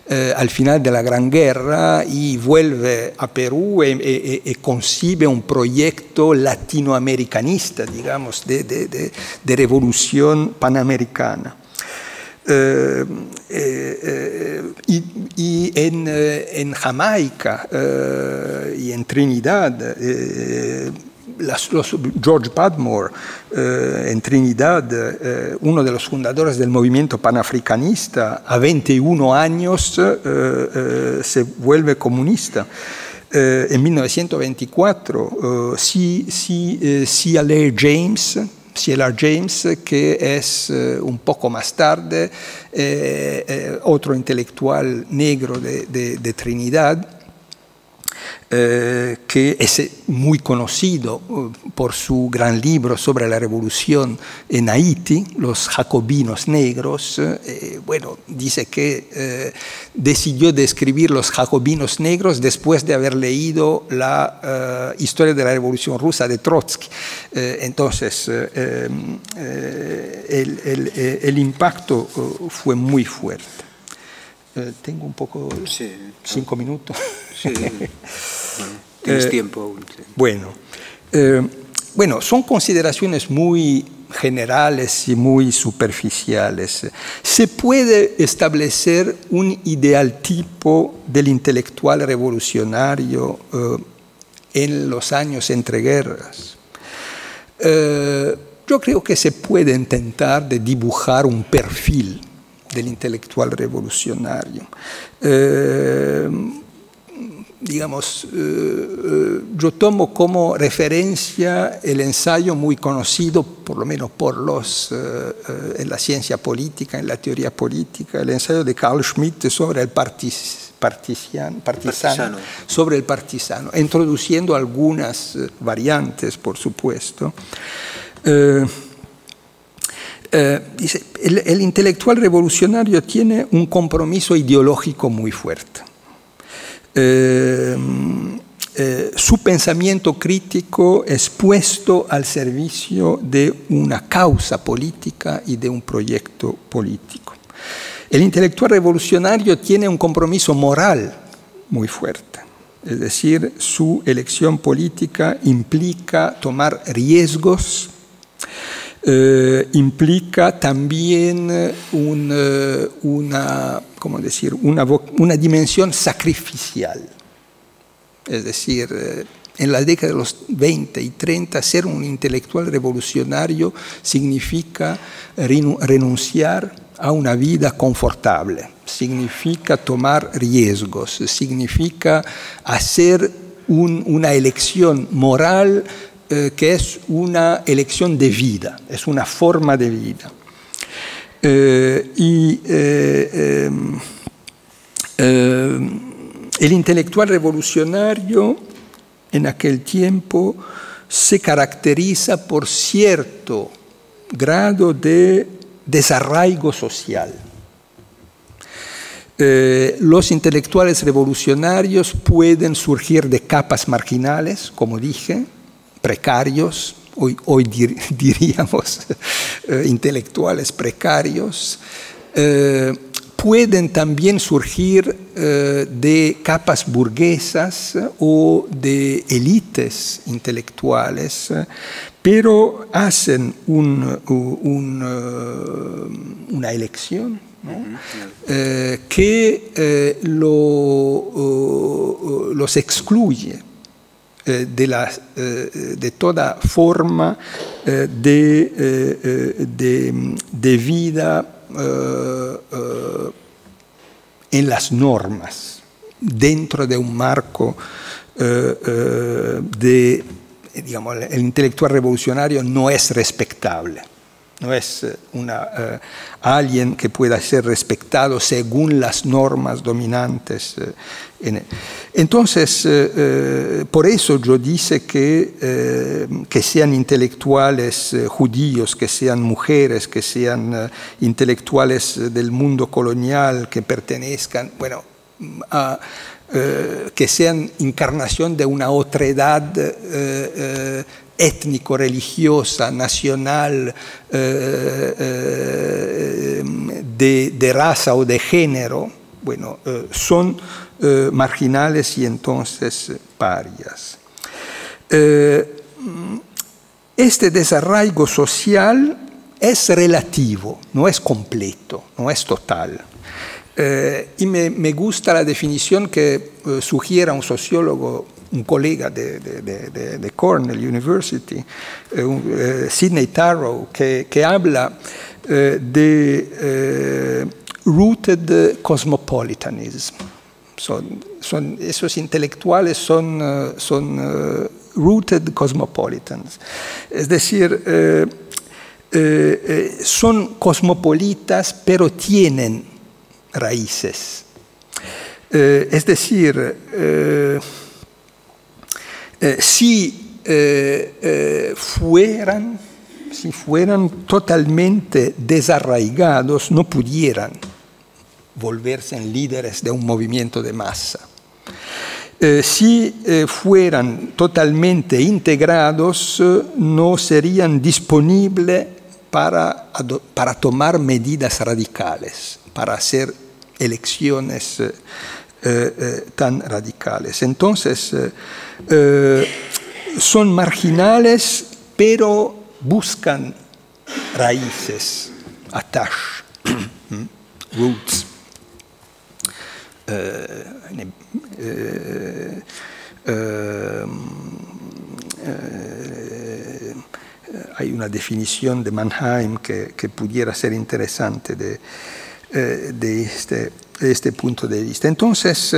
eh, al final de la Gran Guerra y vuelve a Perú y, y, y concibe un proyecto latinoamericanista, digamos, de, de, de, de revolución panamericana. Eh, eh, y, y en, en, Jamaica y en Trinidad, George Padmore eh, en Trinidad, eh, uno de los fundadores del movimiento panafricanista, a 21 años eh, se vuelve comunista. en 1924, C. C. C. James, C.L.R. James, que es un poco más tarde otro intelectual negro de Trinidad, eh, que es muy conocido eh, por su gran libro sobre la revolución en Haití, Los Jacobinos Negros. Eh, bueno, dice que eh, decidió de escribir Los Jacobinos Negros después de haber leído la eh, historia de la revolución rusa de Trotsky. Eh, entonces, el, el, el, impacto fue muy fuerte. tengo un poco, sí. cinco minutos. Sí. Tienes eh, tiempo aún. Sí. Bueno, eh, bueno, son consideraciones muy generales y muy superficiales. Se puede establecer un ideal tipo del intelectual revolucionario eh, en los años entre guerras. Eh, yo creo que se puede intentar de dibujar un perfil del intelectual revolucionario. Eh, digamos, eh, eh, yo tomo como referencia el ensayo muy conocido, por lo menos por los en la ciencia política, en la teoría política, el ensayo de Carl Schmitt sobre el partisano, partisano, sobre el partisano, introduciendo algunas variantes, por supuesto. Eh, dice, el, intelectual revolucionario tiene un compromiso ideológico muy fuerte. Eh, eh, su pensamiento crítico es puesto al servicio de una causa política y de un proyecto político. El intelectual revolucionario tiene un compromiso moral muy fuerte, es decir, su elección política implica tomar riesgos eh, implica también eh, eh, una, ¿cómo decir? Una, una, dimensión sacrificial. Es decir, en la década de los 20 y 30 ser un intelectual revolucionario significa renunciar a una vida confortable, significa tomar riesgos, significa hacer una elección moral eh, que es una elección de vida, es una forma de vida. Eh, y eh, el intelectual revolucionario en aquel tiempo se caracteriza por cierto grado de desarraigo social. los intelectuales revolucionarios pueden surgir de capas marginales, como dije, precarios, hoy, hoy diríamos eh, intelectuales precarios, eh, pueden también surgir eh, de capas burguesas o de élites intelectuales, pero hacen un, una elección que lo, los excluye de, la, eh, de, toda forma eh, de, de, de, vida en las normas, dentro de un marco de, digamos, el intelectual revolucionario no es respetable no es eh, eh, alguien que pueda ser respetado según las normas dominantes. Eh, entonces, por eso yo dice que, que sean intelectuales judíos, que sean mujeres, que sean intelectuales del mundo colonial, que pertenezcan, bueno, que sean encarnación de una otredad étnico-religiosa, nacional, eh, eh, de, raza o de género, bueno, eh, son marginales y entonces parias. este desarraigo social es relativo, no es completo, no es total. y me, me, gusta la definición que sugiere un sociólogo un colega de, de, de Cornell University, eh, eh, Sidney Tarrow, que, que habla eh, de rooted cosmopolitanism. Son, esos intelectuales son, son rooted cosmopolitans. Es decir, son cosmopolitas, pero tienen raíces. es decir, eh, si, eh, eh, fueran, si fueran totalmente desarraigados, no pudieran volverse en líderes de un movimiento de masa. si fueran totalmente integrados, no serían disponibles para, para, tomar medidas radicales, para hacer elecciones tan radicales. Entonces, eh, son marginales, pero buscan raíces, attach, roots. Eh, eh, hay una definición de Mannheim que, que pudiera ser interesante de de, este, de, este, punto de vista. Entonces,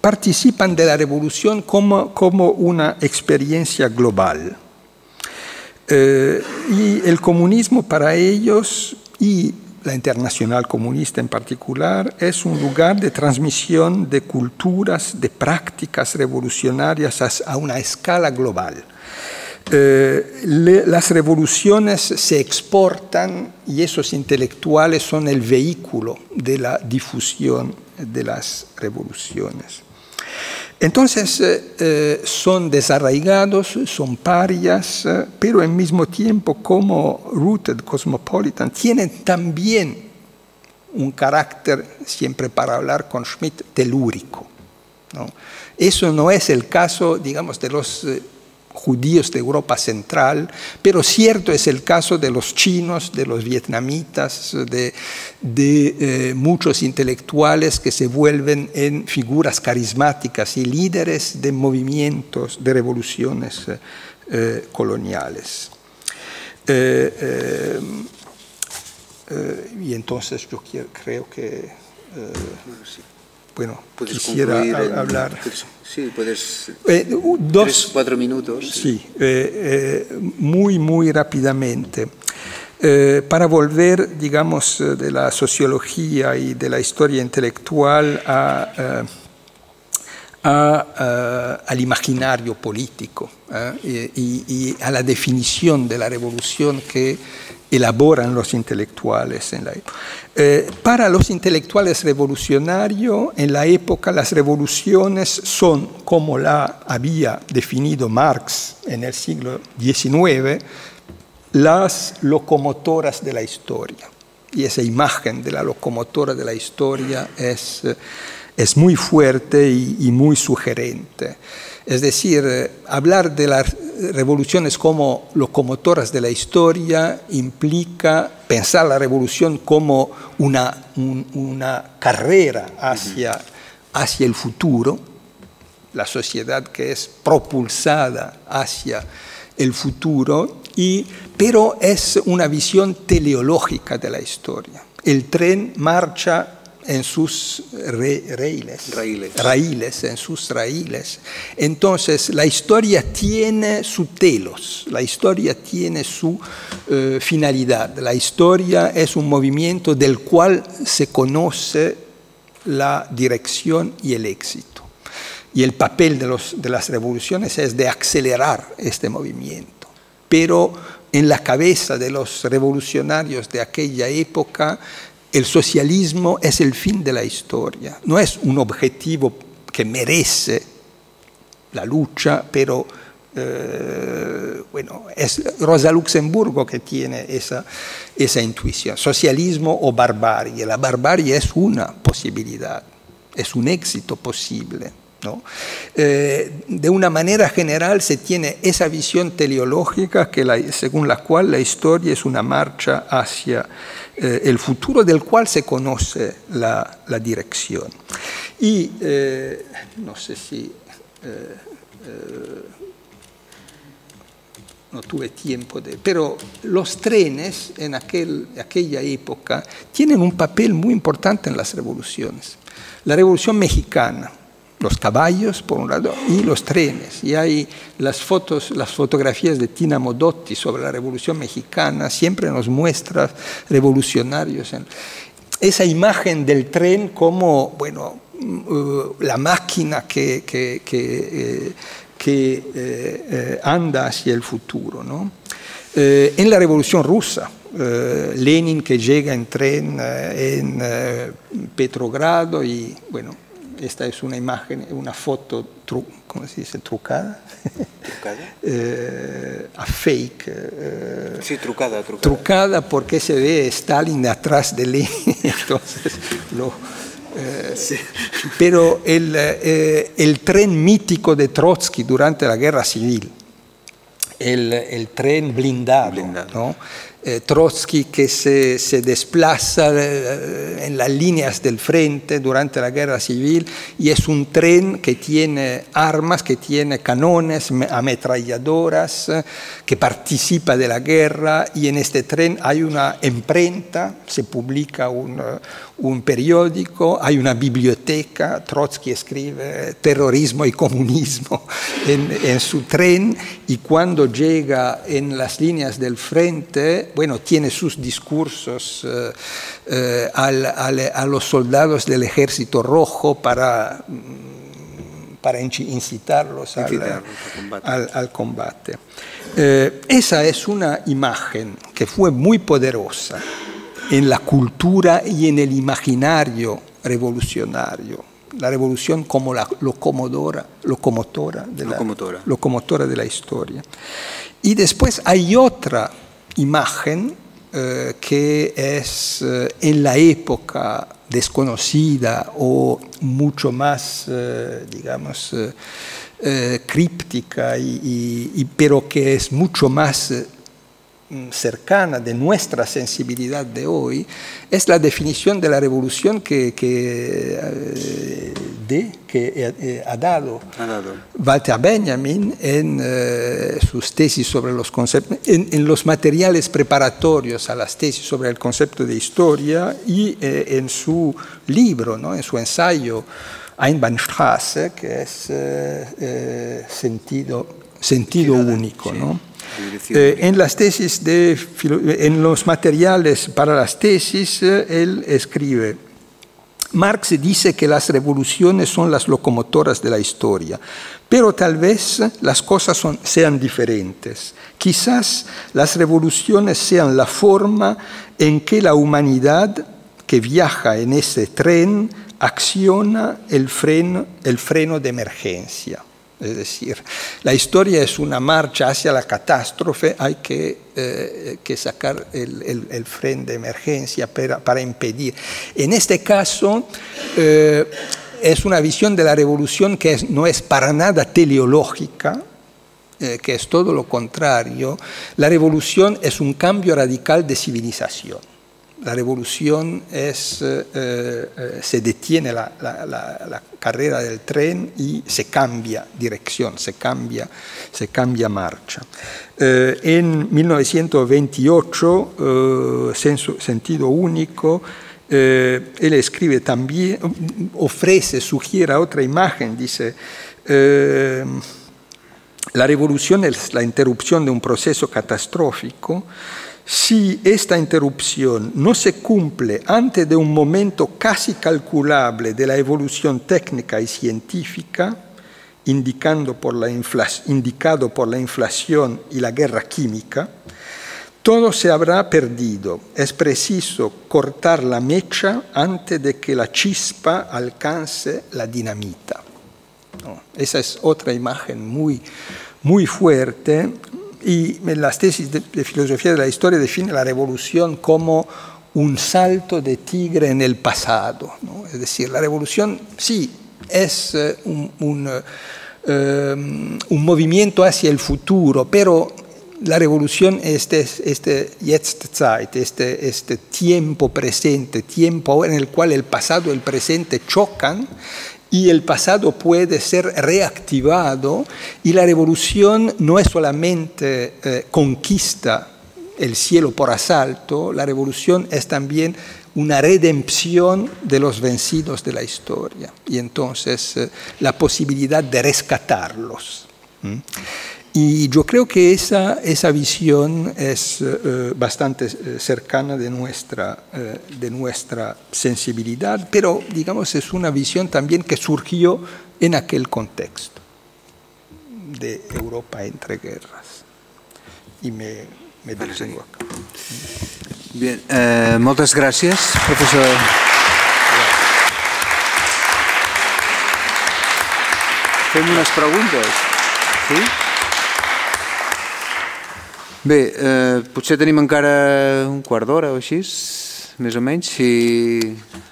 participan de la revolución como, como una experiencia global. y el comunismo para ellos y la Internacional Comunista en particular, es un lugar de transmisión de culturas, de prácticas revolucionarias a una escala global. Eh, las revoluciones se exportan y esos intelectuales son el vehículo de la difusión de las revoluciones. Entonces eh, eh, son desarraigados, son parias, pero al mismo tiempo como rooted cosmopolitan tienen también un carácter, siempre para hablar con Schmidt, telúrico. Eso no es el caso, digamos, de los judíos de Europa Central, pero cierto es el caso de los chinos, de los vietnamitas, de, eh, muchos intelectuales que se vuelven en figuras carismáticas y líderes de movimientos, de revoluciones eh, coloniales. Eh, y entonces yo creo que bueno, quisiera hablar. Sí, puedes. Eh, dos, cuatro minutos. Sí, eh, eh, muy, muy rápidamente. para volver, digamos, de la sociología y de la historia intelectual a, al imaginario político y, y, a la definición de la revolución que elaboran los intelectuales en la época. Eh, para los intelectuales revolucionarios, en la época las revoluciones son, como la había definido Marx en el siglo XIX, las locomotoras de la historia. Y esa imagen de la locomotora de la historia es, es muy fuerte y muy sugerente. Es decir, eh, hablar de las revoluciones como locomotoras de la historia implica pensar la revolución como una, una carrera hacia, hacia el futuro, la sociedad que es propulsada hacia el futuro, y, pero es una visión teleológica de la historia. El tren marcha en sus raíles, raíles. en sus raíles. Entonces, la historia tiene su telos, la historia tiene su eh, finalidad. La historia es un movimiento del cual se conoce la dirección y el éxito. Y el papel de, los, de las revoluciones es de acelerar este movimiento. Pero en la cabeza de los revolucionarios de aquella época el socialismo es el fin de la historia, no es un objetivo que merece la lucha, pero eh, bueno, es Rosa Luxemburgo que tiene esa, esa intuición, socialismo o barbarie. La barbarie es una posibilidad, es un éxito posible. ¿no? Eh, de una manera general se tiene esa visión teleológica que según la cual la historia es una marcha hacia eh, el futuro del cual se conoce la, dirección. Y eh, no sé si no tuve tiempo de... Pero los trenes en aquel, aquella época tienen un papel muy importante en las revoluciones. La revolución mexicana, los caballos por un lado y los trenes. Y hay las fotos, las fotografías de Tina Modotti sobre la Revolución Mexicana, siempre nos muestra revolucionarios. esa imagen del tren como, bueno, uh, la máquina que, que, que, eh, eh, anda hacia el futuro. ¿no? Eh, en la Revolución Rusa, Lenin que llega en tren en Petrogrado y, bueno, esta es una imagen, una foto, ¿cómo se dice? Trucada. ¿Trucada? Eh, a fake. Eh, sí, trucada, trucada. Trucada porque se ve Stalin atrás de Lenin. Entonces, eh, sí. Pero el, el, tren mítico de Trotsky durante la guerra civil, el, el tren blindado, blindado. ¿no? Eh, Trotsky que se, desplaza eh, en las líneas del frente durante la guerra civil y es un tren que tiene armas, que tiene canones, ametralladoras, que participa de la guerra y en este tren hay una imprenta, se publica un, un periódico, hay una biblioteca, Trotsky escribe terrorismo y comunismo en, en, su tren y cuando llega en las líneas del frente, bueno, tiene sus discursos eh, eh, al, al, a los soldados del ejército rojo para, mm, para incitarlos al, al, al combate. Eh, esa es una imagen que fue muy poderosa en la cultura y en el imaginario revolucionario. La revolución como la locomotora, locomotora, de, la, locomotora. locomotora de la historia. Y después hay otra imagen eh, que es eh, en la época desconocida o mucho más, eh, digamos, críptica, y, y, y, pero que es mucho más cercana de nuestra sensibilidad de hoy es la definición de la revolución que, que, eh, de, que eh, ha, dado ha, dado Walter Benjamin en eh, sus tesis sobre los conceptos, en, en, los materiales preparatorios a las tesis sobre el concepto de historia y eh, en su libro, ¿no? en su ensayo Einbahnstraße, que es eh, sentido, sentido único. ¿no? Eh, en las tesis de, en los materiales para las tesis, eh, él escribe, Marx dice que las revoluciones son las locomotoras de la historia, pero tal vez las cosas sean diferentes. Quizás las revoluciones sean la forma en que la humanidad que viaja en ese tren acciona el freno, el freno de emergencia. Es decir, la historia es una marcha hacia la catástrofe, hay que, eh, sacar el, el, freno de emergencia para, impedir. En este caso, eh, es una visión de la revolución que no es para nada teleológica, eh, que es todo lo contrario. La revolución es un cambio radical de civilización la revolución es, eh, eh, se detiene la, carrera del tren y se cambia dirección, se cambia, se cambia marcha. Eh, en 1928, senso, Sentido Único, él escribe también, ofrece, sugiere otra imagen, dice, la revolución es la interrupción de un proceso catastrófico, si esta interrupción no se cumple antes de un momento casi calculable de la evolución técnica y científica, indicando por la indicado por la inflación y la guerra química, todo se habrá perdido. Es preciso cortar la mecha antes de que la chispa alcance la dinamita. Esa es otra imagen muy, muy fuerte y las tesis de, de, filosofía de la historia definen la revolución como un salto de tigre en el pasado. ¿no? Es decir, la revolución sí es uh, un, un, uh, un, movimiento hacia el futuro, pero la revolución es este, este Jetztzeit, este, este tiempo presente, tiempo en el cual el pasado y el presente chocan y el pasado puede ser reactivado y la revolución no es solamente eh, conquista el cielo por asalto, la revolución es también una redención de los vencidos de la historia y entonces eh, la posibilidad de rescatarlos. ¿Mm? Y yo creo que esa, esa visión es eh, bastante eh, cercana de nuestra, eh, de nuestra sensibilidad, pero digamos es una visión también que surgió en aquel contexto de Europa entre guerras. Y me, me detengo acá. Bien, eh, moltes gràcies, professor. Fem unes preguntes. Sí? Bé, eh, potser tenim encara un quart d'hora o així, més o menys. Si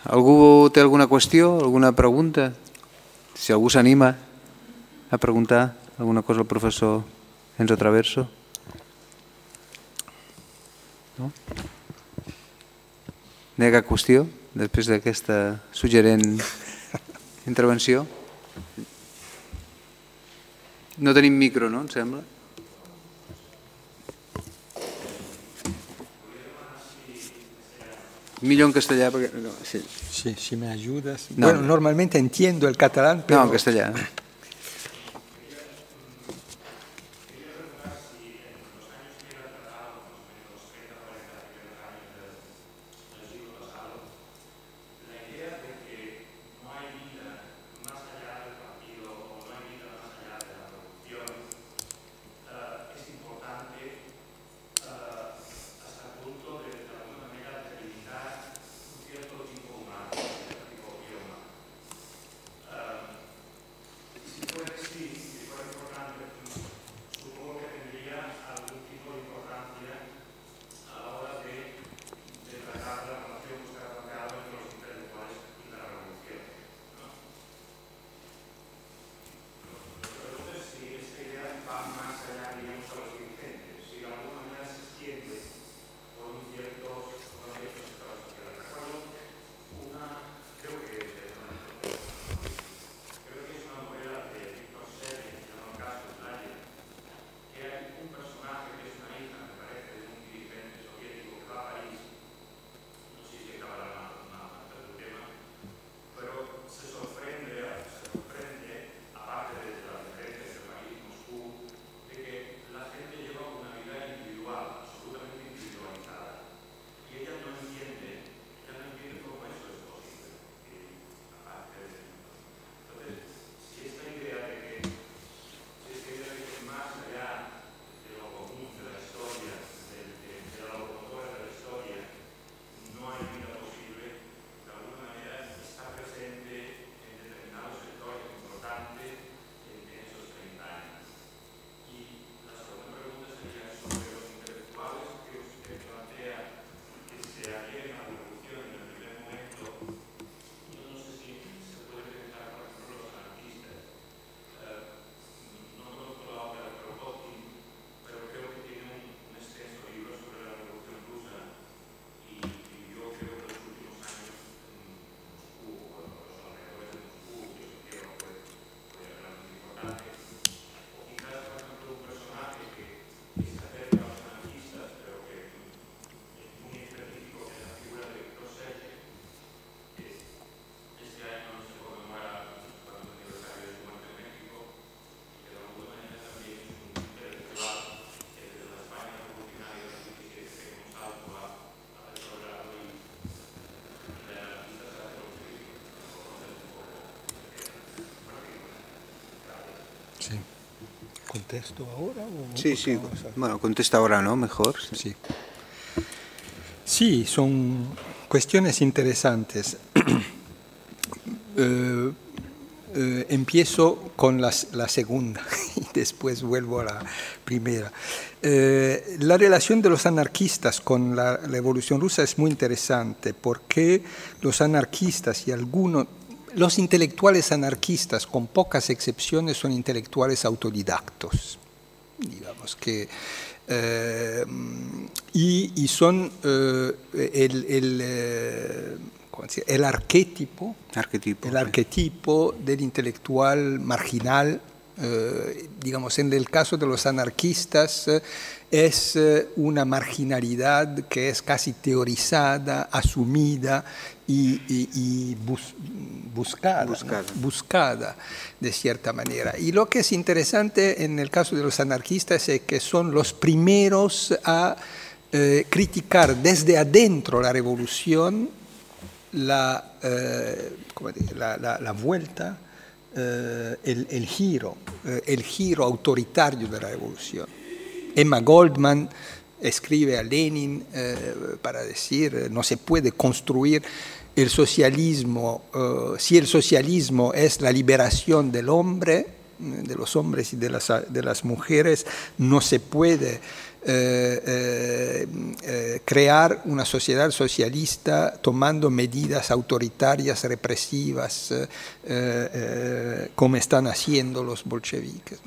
algú té alguna qüestió, alguna pregunta, si algú s'anima a preguntar alguna cosa al professor Enzo Traverso. No? Nega qüestió, després d'aquesta suggerent intervenció? No tenim micro, no, em sembla? Millor en castellà perquè... No, sí. Sí, si me ayudas. No. Bueno, normalmente entiendo el catalán, pero... no, en ¿Contesto ahora? O Sí, sí. Bueno, contesta ahora, ¿no? Mejor. Sí. Sí, son cuestiones interesantes. Eh, eh, empiezo con la segunda y después vuelvo a la primera. Eh, la relación de los anarquistas con la revolución rusa es muy interesante porque los anarquistas y algunos, los intelectuales anarquistas, con pocas excepciones, son intelectuales autodidactos digamos que eh, y, y son eh, el, el, eh, arquetipo Arquetipo. el sí. arquetipo del intelectual marginal, eh, digamos, en el caso de los anarquistas, eh, es eh, una marginalidad que es casi teorizada, asumida y, y- y bus- buscada, ¿no? Buscada. de cierta manera. Y lo que es interesante en el caso de los anarquistas es que son los primeros a eh, criticar desde adentro la revolución la, eh, la, la- la vuelta, eh, el, el giro, eh, el giro autoritario de la revolución. Emma Goldman escribe a Lenin para decir, no se puede construir el socialismo, eh, si el socialismo es la liberación del hombre, eh, de los hombres y de las, mujeres, no se puede eh, crear una sociedad socialista tomando medidas autoritarias, represivas, como están haciendo los bolcheviques.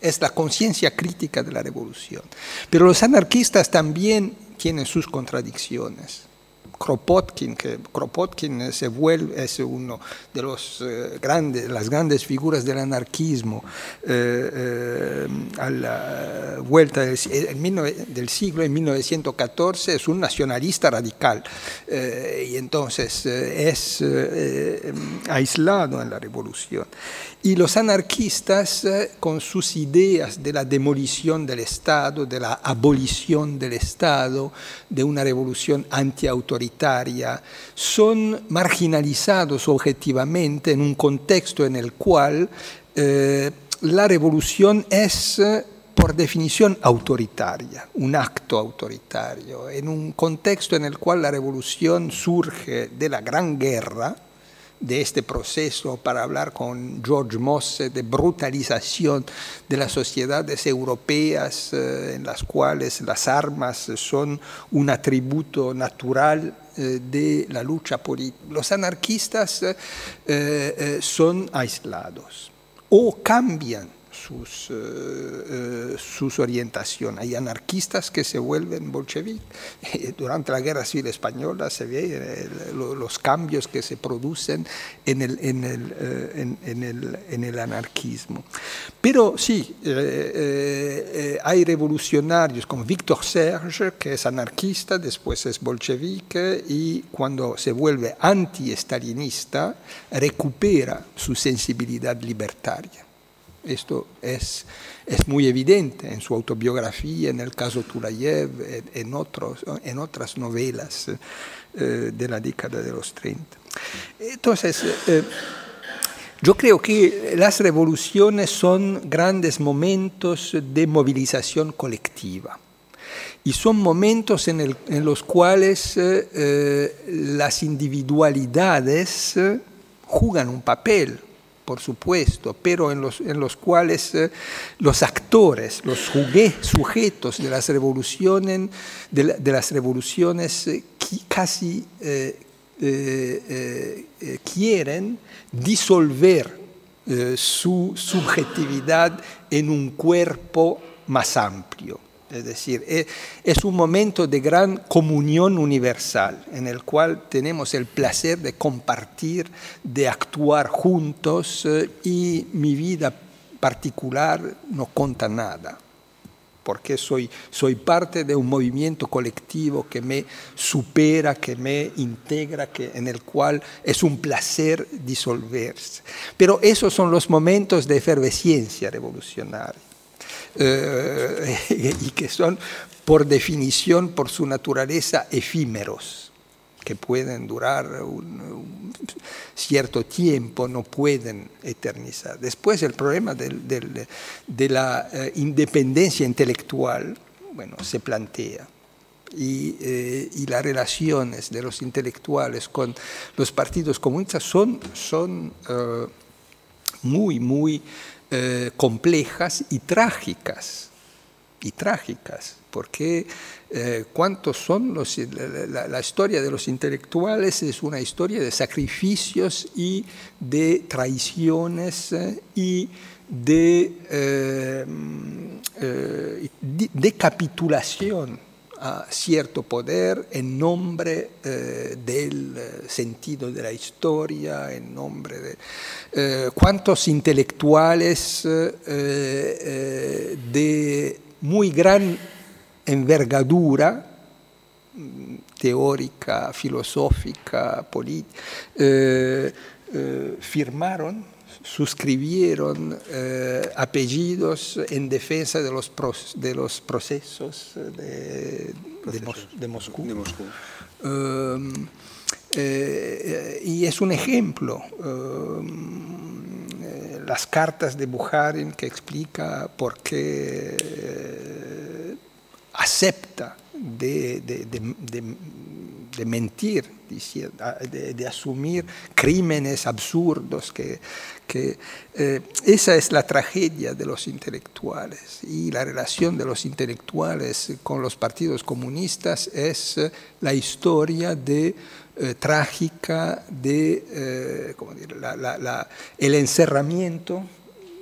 Es la conciencia crítica de la revolución. Pero los anarquistas también tienen sus contradicciones. Kropotkin, que Kropotkin vuelve, es uno de eh, las grandes figuras del anarquismo eh, eh, a la vuelta del, del, siglo, en 1914, es un nacionalista radical y entonces es aislado en la revolución. Y los anarquistas, con sus ideas de la demolición del Estado, de la abolición del Estado, de una revolución antiautoritaria, son marginalizados objetivamente en un contexto en el cual eh, la revolución es por definición autoritaria, un acto autoritario, en un contexto en el cual la revolución surge de la Gran Guerra, de este proceso para hablar con George Mosse de brutalización de las sociedades europeas eh, en las cuales las armas son un atributo natural de la lucha política. Los anarquistas eh, son aislados o cambian sus, eh, eh, sus orientaciones. Hay anarquistas que se vuelven bolcheviques. Durante la Guerra Civil Española se ve eh, los cambios que se producen en el, en el, en, el, en el anarquismo. Pero sí, hay revolucionarios como Victor Serge, que es anarquista, después es bolchevique y cuando se vuelve anti-estalinista recupera su sensibilidad libertaria. Esto es, es, muy evidente en su autobiografía, en el caso Tulayev, en, otros, en otras novelas eh, de la década de los 30. Entonces, eh, yo creo que las revoluciones son grandes momentos de movilización colectiva y son momentos en, en los cuales eh, las individualidades juegan un papel por supuesto, pero en los, en los cuales eh, los actores, los sujetos de las revoluciones, de, las revoluciones eh, casi eh, quieren disolver su subjetividad en un cuerpo más amplio. Es decir, e, es un momento de gran comunión universal en el cual tenemos el placer de compartir, de actuar juntos eh, y mi vida particular no conta nada, porque soy, soy parte de un movimiento colectivo que me supera, que me integra, que, en el cual es un placer disolverse. Pero esos son los momentos de efervescencia revolucionaria. Eh, y que son por definición, por su naturaleza, efímeros, que pueden durar un, cierto tiempo, no pueden eternizar. Después el problema de la eh, independencia intelectual, bueno, se plantea. Y, eh, y, las relaciones de los intelectuales con los partidos comunistas son muy, muy eh, complejas y trágicas, y trágicas, porque eh, cuántos son los, la, historia de los intelectuales es una historia de sacrificios y de traiciones eh, y de, de capitulación a cierto poder en nombre eh, del eh, sentido de la historia, en nombre de eh, cuántos intelectuales de muy gran envergadura mm, teórica, filosófica, política, firmaron suscribieron eh, apellidos en defensa de los, de los procesos de, de, Moscú. Um, eh, y es un ejemplo. Um, eh, las cartas de Bukharin que explica por qué acepta de, de mentir, de, asumir crímenes absurdos. Que, que eh, esa es la tragedia de los intelectuales y la relación de los intelectuales con los partidos comunistas es eh, la historia de eh, trágica de el encerramiento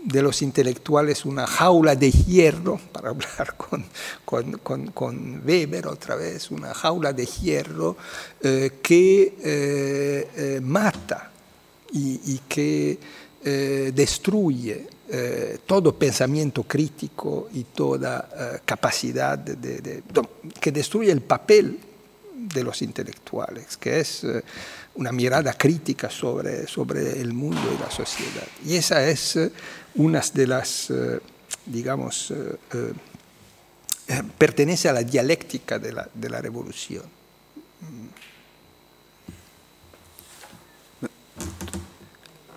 de los intelectuales una jaula de hierro, para hablar con, Weber otra vez, una jaula de hierro que mata y, que destruye todo pensamiento crítico y toda capacidad de, que destruye el papel de los intelectuales, que es una mirada crítica sobre, sobre el mundo y la sociedad. Y esa es eh, una de las, eh, digamos, eh, pertenece a la dialéctica de la, de la revolución.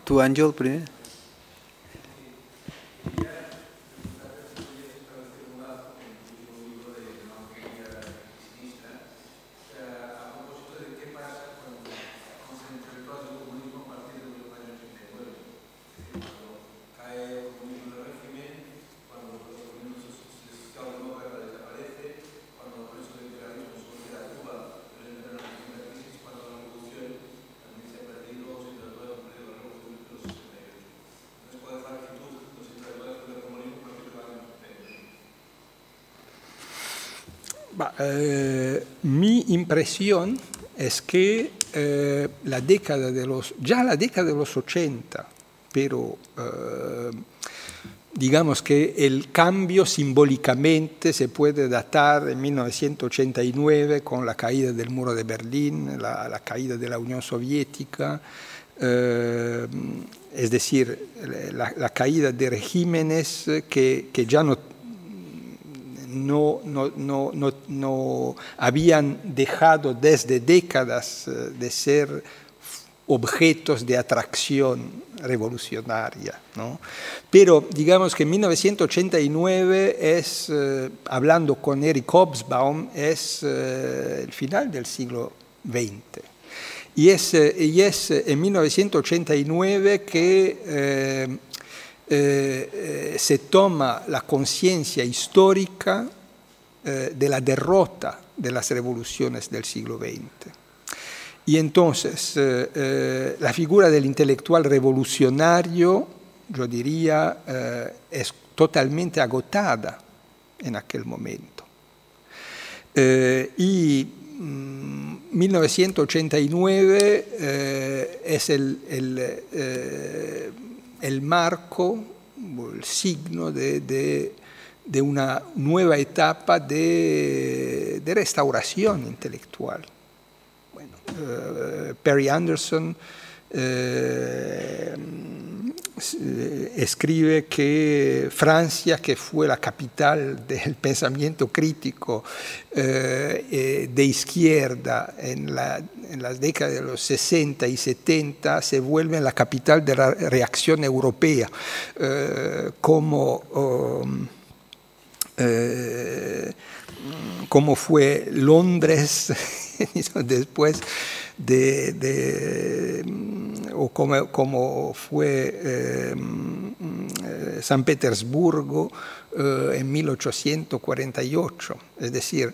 Tu Angel, pria. Eh, mi impresión es que eh, la década de los, ya la década de los 80, pero eh, digamos que el cambio simbólicamente se puede datar en 1989 con la caída del muro de Berlín, la, caída de la Unión Soviética, es decir, la, caída de regímenes que, que ya no no, no, no, habían dejado desde décadas eh, de ser objetos de atracción revolucionaria. Pero digamos que en 1989 es, eh, hablando con Eric Hobsbawm, es eh, el final del siglo XX. Y es, y es en 1989 que se toma la conciencia histórica eh, de la derrota de las revoluciones del siglo XX. Y entonces la figura del intelectual revolucionario, yo diría, es totalmente agotada en aquel momento. y 1989 mm, es el, el el marco, el signo de, una nueva etapa de, restauración intelectual. Eh, Perry Anderson eh, escribe que Francia, que fue la capital del pensamiento crítico eh, de izquierda en la en las décadas de los 60 y 70 se vuelve la capital de la reacción europea, como, um, eh, como fue Londres después de, o como, como fue eh, San Petersburgo en 1848. Es decir,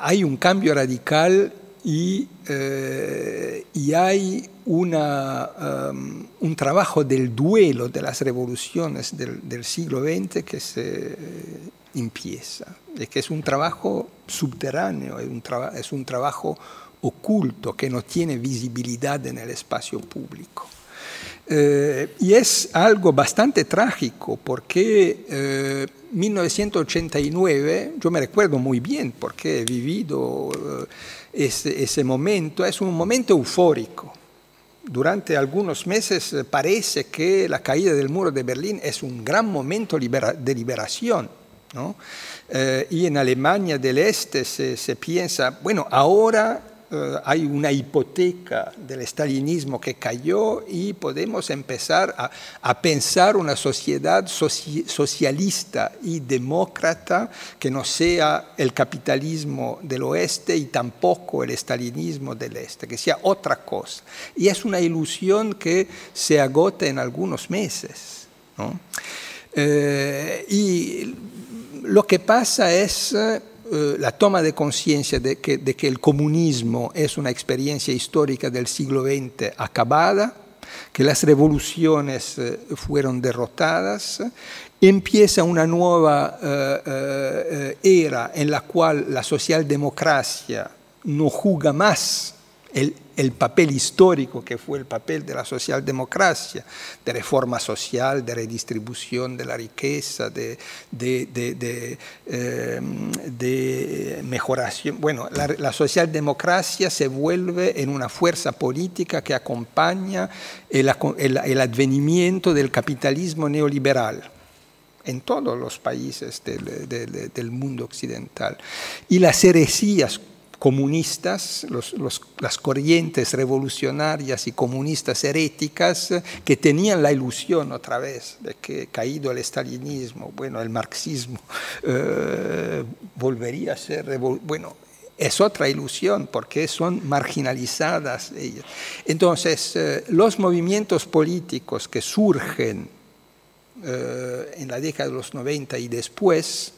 hay un cambio radical y, eh, y hay una, um, un trabajo del duelo de las revoluciones del, siglo XX que se empieza, y que es un trabajo subterráneo, es un, es un trabajo oculto que no tiene visibilidad en el espacio público. Eh, y es algo bastante trágico porque eh, 1989, yo me recuerdo muy bien porque he vivido eh, ese, momento, es un momento eufórico. Durante algunos meses eh, parece que la caída del muro de Berlín es un gran momento de liberación. Eh, y en Alemania del Este se piensa, bueno, ahora eh, hay una hipoteca del estalinismo que cayó y podemos empezar a, pensar una sociedad socialista y demócrata que no sea el capitalismo del oeste y tampoco el estalinismo del este, que sea otra cosa. Y es una ilusión que se agota en algunos meses. Eh, y lo que pasa es eh, la toma de conciencia de que, el comunismo es una experiencia histórica del siglo XX acabada, que las revoluciones eh, fueron derrotadas, empieza una nueva era en la cual la socialdemocracia no juega más el, papel histórico que fue el papel de la socialdemocracia, de reforma social, de redistribución de la riqueza, de, em, mejoración. Bueno, la, socialdemocracia se vuelve en una fuerza política que acompaña el, advenimiento del capitalismo neoliberal en todos los países del, del mundo occidental. Y las heresías comunistas, las corrientes revolucionarias y comunistas heréticas que tenían la ilusión otra vez de que caído el estalinismo, bueno, el marxismo eh, volvería a ser, bueno, es otra ilusión porque son marginalizadas ellas. Entonces, eh, los movimientos políticos que surgen eh, en la década de los 90 y después,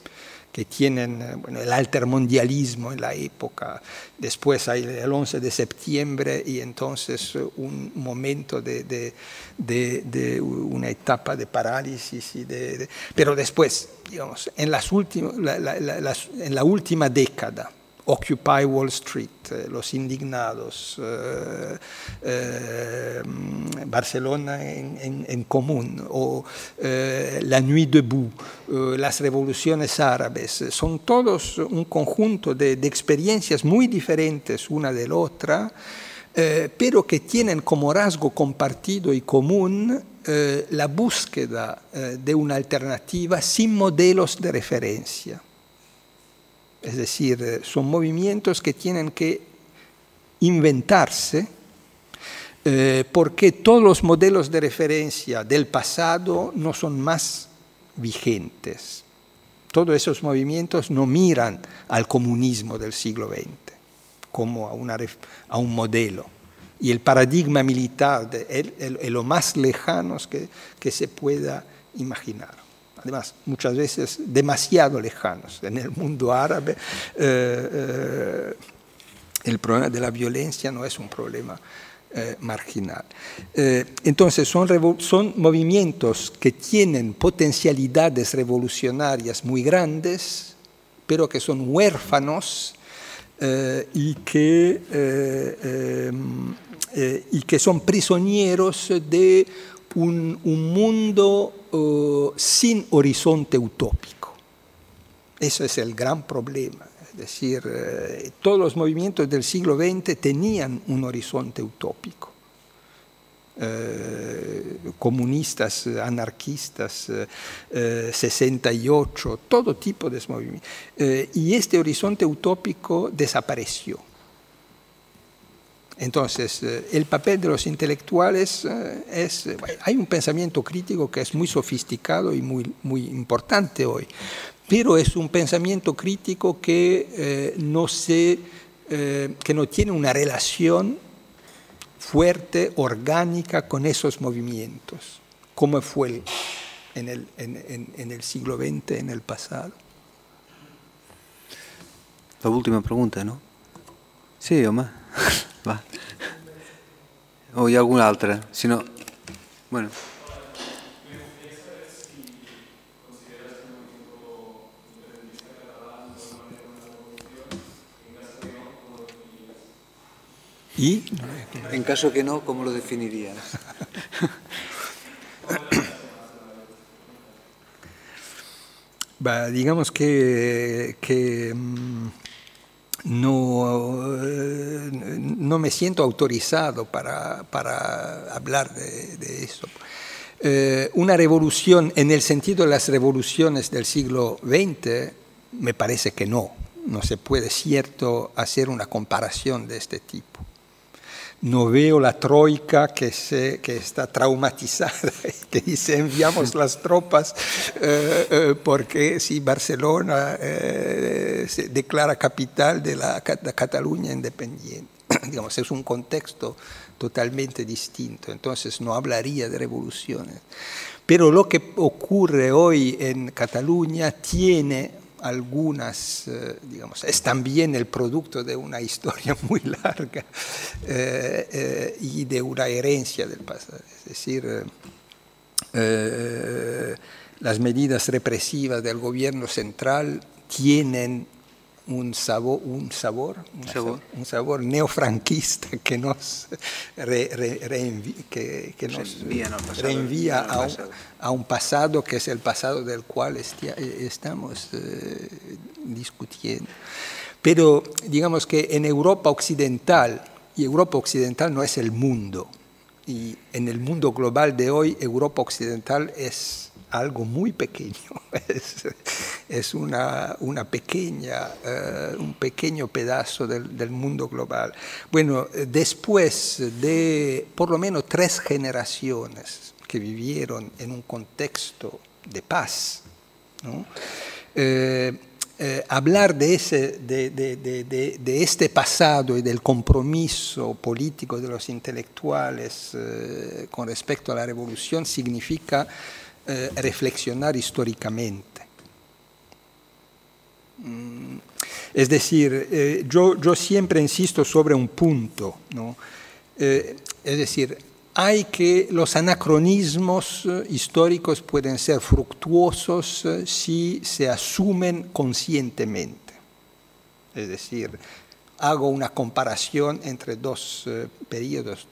que tienen eh, bueno, el altermondialismo en la época. Después hay el 11 de septiembre y entonces eh, un momento de, de, de, una etapa de parálisis. Y de, pero después, digamos, en, las últimas, la, la, la, en la última década, Occupy Wall Street, eh, Los Indignados, eh, eh, Barcelona en, común, o La Nuit debout, las revoluciones árabes, son todos un conjunto de, experiencias muy diferentes una de la otra, pero que tienen como rasgo compartido y común la búsqueda de una alternativa sin modelos de referencia. Es decir, eh, son movimientos que tienen que inventarse eh, porque todos los modelos de referencia del pasado no son más vigentes. Todos esos movimientos no miran al comunismo del siglo XX como a, un modelo. Y el paradigma militar es lo más lejano que se pueda imaginar además muchas veces demasiado lejanos. En el mundo árabe eh, eh, el problema de la violencia no es un problema eh, marginal. entonces son, son movimientos que tienen potencialidades revolucionarias muy grandes, pero que son huérfanos y, que, y que son prisioneros de un, un mundo sin horizonte utópico. Eso es el gran problema. Es decir, eh, todos los movimientos del siglo XX tenían un horizonte utópico. Eh, comunistas, anarquistas, 68, eh, todo tipo de movimientos. y este horizonte utópico desapareció. Entonces, eh, el papel de los intelectuales eh, es, eh, hay un pensamiento crítico que es muy sofisticado y muy, muy importante hoy, pero es un pensamiento crítico que, no se, que no tiene una relación fuerte, orgánica con esos movimientos, como fue en el, en, en el siglo XX, en el pasado. La última pregunta, ¿no? Sí, Omar. Va. O hi ha alguna altra? Si no... Bueno. ¿Y? En caso que no, ¿cómo lo definirías? digamos que, que mm, no, eh, no me siento autorizado para, hablar de, eso. Eh, una revolución en el sentido de las revoluciones del siglo XX, me parece que no. No se puede, cierto, hacer una comparación de este tipo no veo la troika que, se, que está traumatizada y que dice enviamos las tropas eh, eh, porque si Barcelona eh, se declara capital de la, Cataluña independiente. Digamos, es un contexto totalmente distinto, entonces no hablaría de revoluciones. Pero lo que ocurre hoy en Cataluña tiene algunas, eh, digamos, es también el producto de una historia muy larga eh, eh, y de una herencia del pasado. Es decir, las medidas represivas del gobierno central tienen un sabor, un sabor, un sabor, neofranquista que nos, que, nos reenvía a un, pasado. que es el pasado del cual estamos eh, discutiendo. Pero digamos que en Europa occidental, y Europa occidental no es el mundo, y en el mundo global de hoy Europa occidental es algo muy pequeño, es, una, pequeña, eh, un pequeño pedazo del, mundo global. Bueno, después de por lo menos tres generaciones que vivieron en un contexto de paz, eh, eh, hablar de, ese, de, de, de, este pasado y del compromiso político de los intelectuales con respecto a la revolución significa eh, reflexionar históricamente. Mm, es decir, eh, yo, siempre insisto sobre un punto, ¿no? Eh, es decir, hay que los anacronismos históricos pueden ser fructuosos si se asumen conscientemente. Es decir, hago una comparación entre dos periodos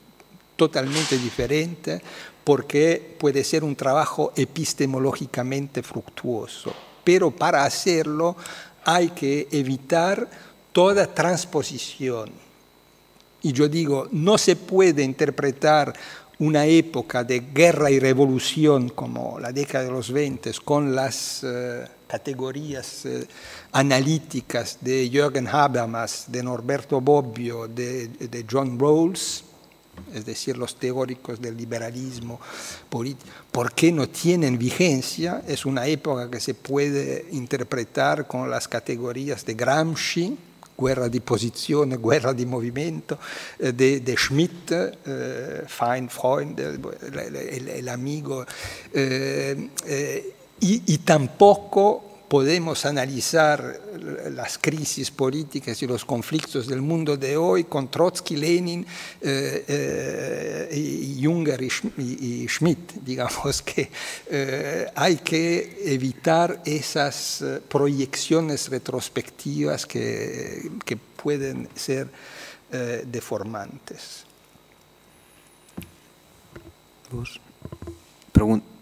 totalmente diferentes porque puede ser un trabajo epistemológicamente fructuoso. Pero para hacerlo hay que evitar toda transposición. Y yo digo, no se puede interpretar una época de guerra y revolución como la década de los 20 con las eh, categorías eh, analíticas de Jürgen Habermas, de Norberto Bobbio, de, de John Rawls, es decir, los teóricos del liberalismo político, ¿por qué no tienen vigencia? Es una época que se puede interpretar con las categorías de Gramsci, guerra de posición, guerra de movimiento, eh, de, Schmidt, eh, Feind, Freund, el, amigo, eh, y, y tampoco podemos analizar las crisis políticas y los conflictos del mundo de hoy con Trotsky, Lenin, eh, eh, Junger y, Schmidt. Digamos que eh, hay que evitar esas proyecciones retrospectivas que, pueden ser deformantes. Pregunta.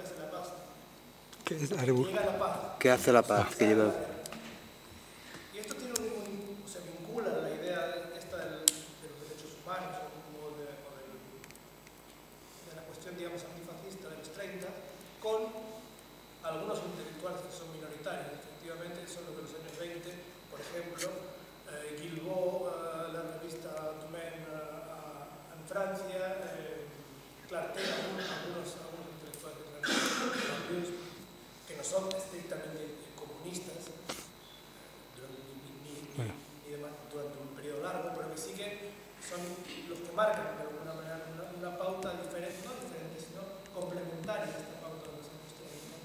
¿Qué hace la paz? Que lleva... Y esto tiene un, se vincula a la idea esta del, de los derechos humanos o, de, o del, de, la cuestión, digamos, antifascista de los 30 con algunos intelectuales que son minoritarios. Efectivamente, son los de los años 20, por ejemplo, eh, Guilbault, eh, la revista Tumen eh, en Francia, eh, Clarté, algunos, algunos, algunos intelectuales que no son estrictamente comunistas durante, ni, ni, ni durante un periodo largo, pero que sí que son los que marcan de alguna manera una, una pauta diferente, no diferente, sino complementaria a esta pauta de los años 30,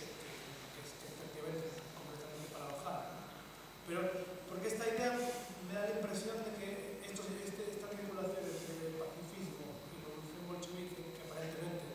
que, que, que, que efectivamente es completamente paradojar. Pero, porque esta idea me da la impresión de que estos, este, esta vinculación entre pacifismo y revolución bolchevique, que aparentemente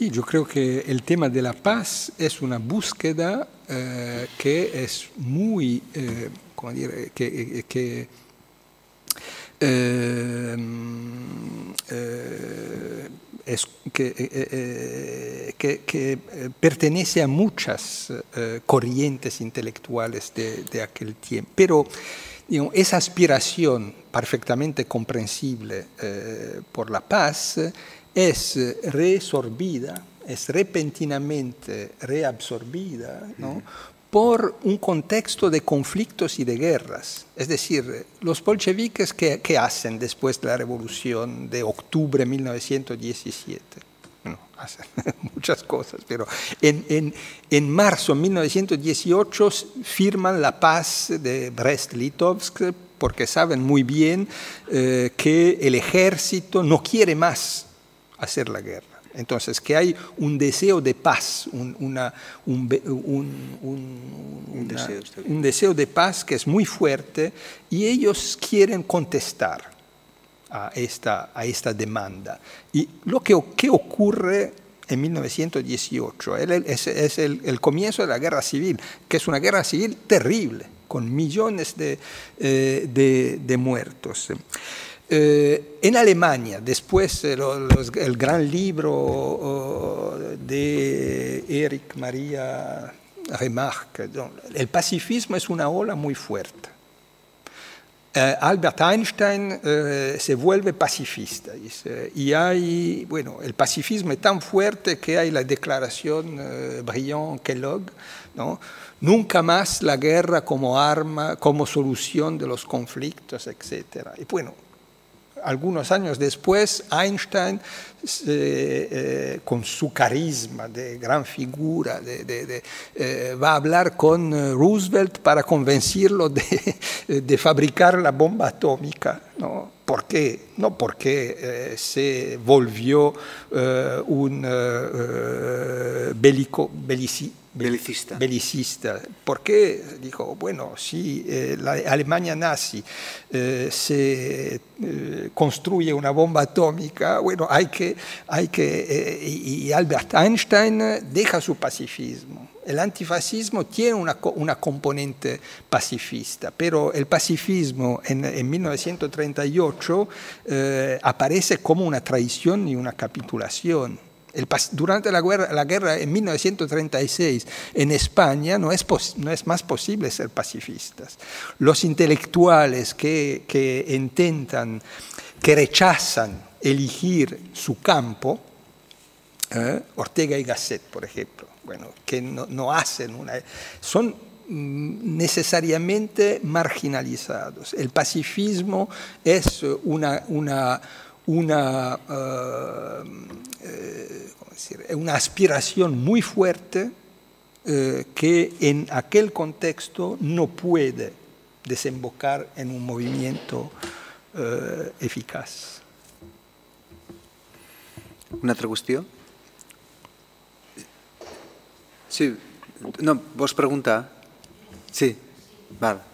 Sí, yo creo que el tema de la paz es una búsqueda eh, que es muy, eh, ¿cómo decir? eh, que, que, pertenece a muchas corrientes intelectuales de, aquel tiempo. Pero esa aspiración perfectamente comprensible por la paz es resorbida, es repentinamente reabsorbida ¿no? por un contexto de conflictos y de guerras. Es decir, los bolcheviques, ¿qué, qué hacen después de la revolución de octubre de 1917? Bueno, hacen muchas cosas, pero en, en, en marzo de 1918 firman la paz de Brest-Litovsk porque saben muy bien eh, que el ejército no quiere más hacer la guerra. Entonces, que hay un deseo de paz, un, una, un, un, un deseo, un deseo de paz que es muy fuerte y ellos quieren contestar a esta, a esta demanda. Y lo que, que ocurre en 1918 es, es el, el, comienzo de la guerra civil, que es una guerra civil terrible, con millones de, eh, de, de muertos. Eh, en Alemania, después eh, los, el gran libro de Erich Maria Remarque, el pacifismo es una ola muy fuerte. Eh, Albert Einstein eh, se vuelve pacifista dice, y hay, bueno, el pacifismo es tan fuerte que hay la declaración eh, Briand-Kellogg, ¿no? nunca más la guerra como arma, como solución de los conflictos, etc. Y bueno, algunos años después, Einstein, eh, eh, con su carisma de gran figura, eh, va a hablar con Roosevelt para convencerlo de, fabricar la bomba atómica. ¿no? ¿Por qué? No porque se volvió un bélico, belici, Belicista. Belicista. Porque dijo, bueno, si eh, la Alemania nazi eh, se eh, construye una bomba atómica, bueno, hay que, hay que y Albert Einstein deja su pacifismo. El antifascismo tiene una, una componente pacifista, pero el pacifismo en, en 1938 aparece como una traición y una capitulación el, durante la guerra, la guerra, en 1936 en España no es, no es más posible ser pacifistas. Los intelectuales que, que intentan, que rechazan elegir su campo, eh, Ortega y Gasset, por ejemplo, bueno, que no, no hacen una... son mm, necesariamente marginalizados. El pacifismo es una, una una, eh, decir? una aspiración muy fuerte eh, que en aquel contexto no puede desembocar en un movimiento eh, eficaz. Una altra qüestió? Sí, no, vols preguntar? Sí, val.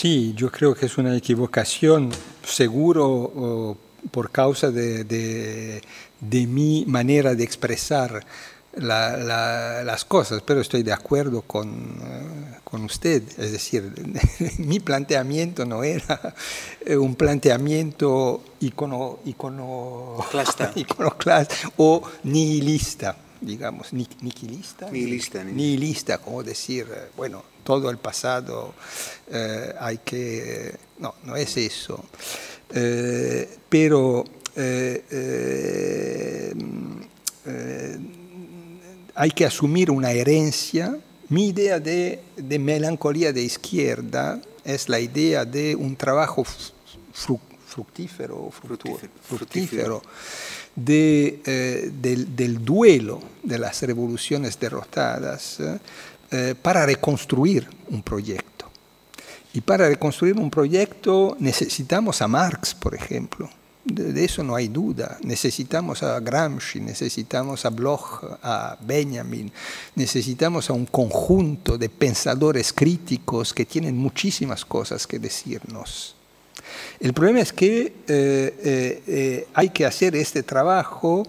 Sí, yo creo que es una equivocación, seguro por causa de, de, mi manera de expresar las cosas, pero estoy de acuerdo con, eh, con usted. Es decir, mi planteamiento no era eh, un planteamiento icono, icono, iconoclasta o nihilista digamos, nihilista. Nihilista, nihilista, como decir, eh, bueno, todo el pasado eh, hay que... No, no es eso. Eh, pero hay que asumir una herencia. Mi idea de, de, melancolía de izquierda es la idea de un trabajo fructífero, fructífero, fructífero de, eh, del, del, duelo de las revoluciones derrotadas eh, para reconstruir un proyecto. Y para reconstruir un proyecto necesitamos a Marx, por ejemplo. De, eso no hay duda. Necesitamos a Gramsci, necesitamos a Bloch, a Benjamin, necesitamos a un conjunto de pensadores críticos que tienen muchísimas cosas que decirnos. El problema es que eh, eh, hay que hacer este trabajo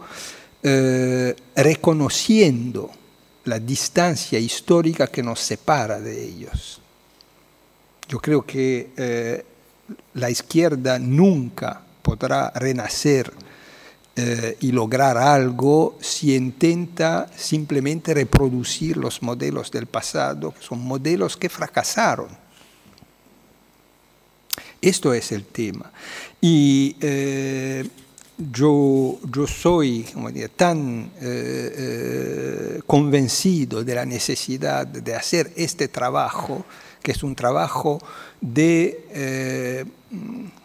reconociendo la distancia histórica que nos separa de ellos. Yo creo que la izquierda nunca podrá renacer y lograr algo si intenta simplemente reproducir los modelos del pasado, que son modelos que fracasaron esto es el tema. Y eh, yo, yo, soy tan eh, eh, convencido de la necesidad de hacer este trabajo, que es un trabajo de,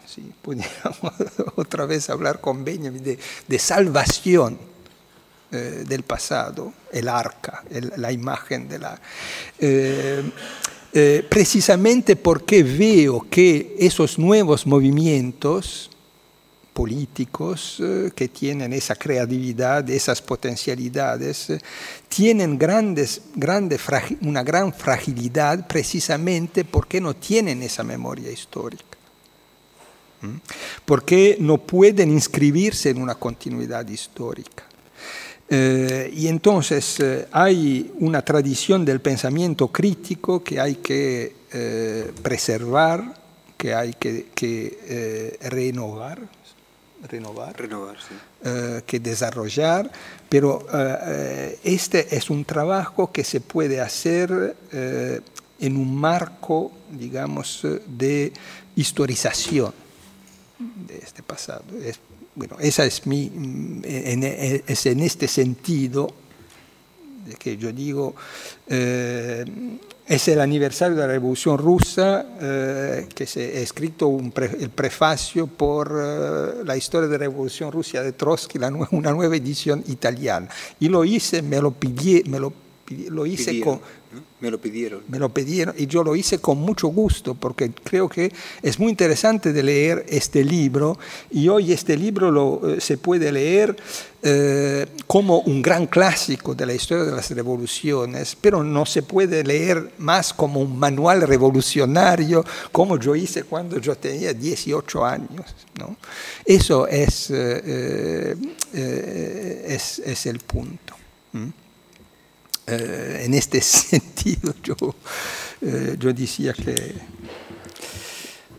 si podríamos otra vez hablar con Benjamin, de, salvación del pasado, el arca, la imagen de la... Eh, precisamente porque veo que esos nuevos movimientos políticos eh, que tienen esa creatividad, esas potencialidades, eh, tienen una gran fragilidad precisamente porque no tienen esa memoria histórica. Porque no pueden inscribirse en una continuidad histórica. Eh, y entonces hay una tradición del pensamiento crítico que hay que preservar, que hay que, renovar, renovar, renovar que desarrollar, pero este es un trabajo que se puede hacer en un marco, digamos, de historización de este pasado. Es bueno, esa es mi, en, es en este sentido que yo digo, eh, es el aniversario de la Revolución Rusa, eh, que se ha escrito un el prefacio por eh, la historia de la Revolución Rusa de Trotsky, la, una nueva edición italiana. Y lo hice, me lo, pidí, me lo, lo hice con me lo pidieron. Me lo pidieron y yo lo hice con mucho gusto porque creo que es muy interesante de leer este libro y hoy este libro eh, se puede leer eh, como un gran clásico de la historia de las revoluciones, pero no se puede leer más como un manual revolucionario como yo hice cuando yo tenía 18 años. ¿no? Eso es, eh, es, el punto. Eh, en este sentido jo, eh, jo diria que...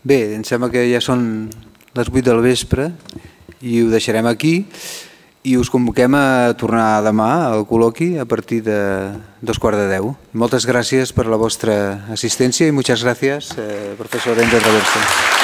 Bé, em sembla que ja són les 8 del vespre i ho deixarem aquí i us convoquem a tornar demà al col·loqui a partir de dos quarts de deu. Moltes gràcies per la vostra assistència i moltes gràcies, eh, professor Enzo Traversa.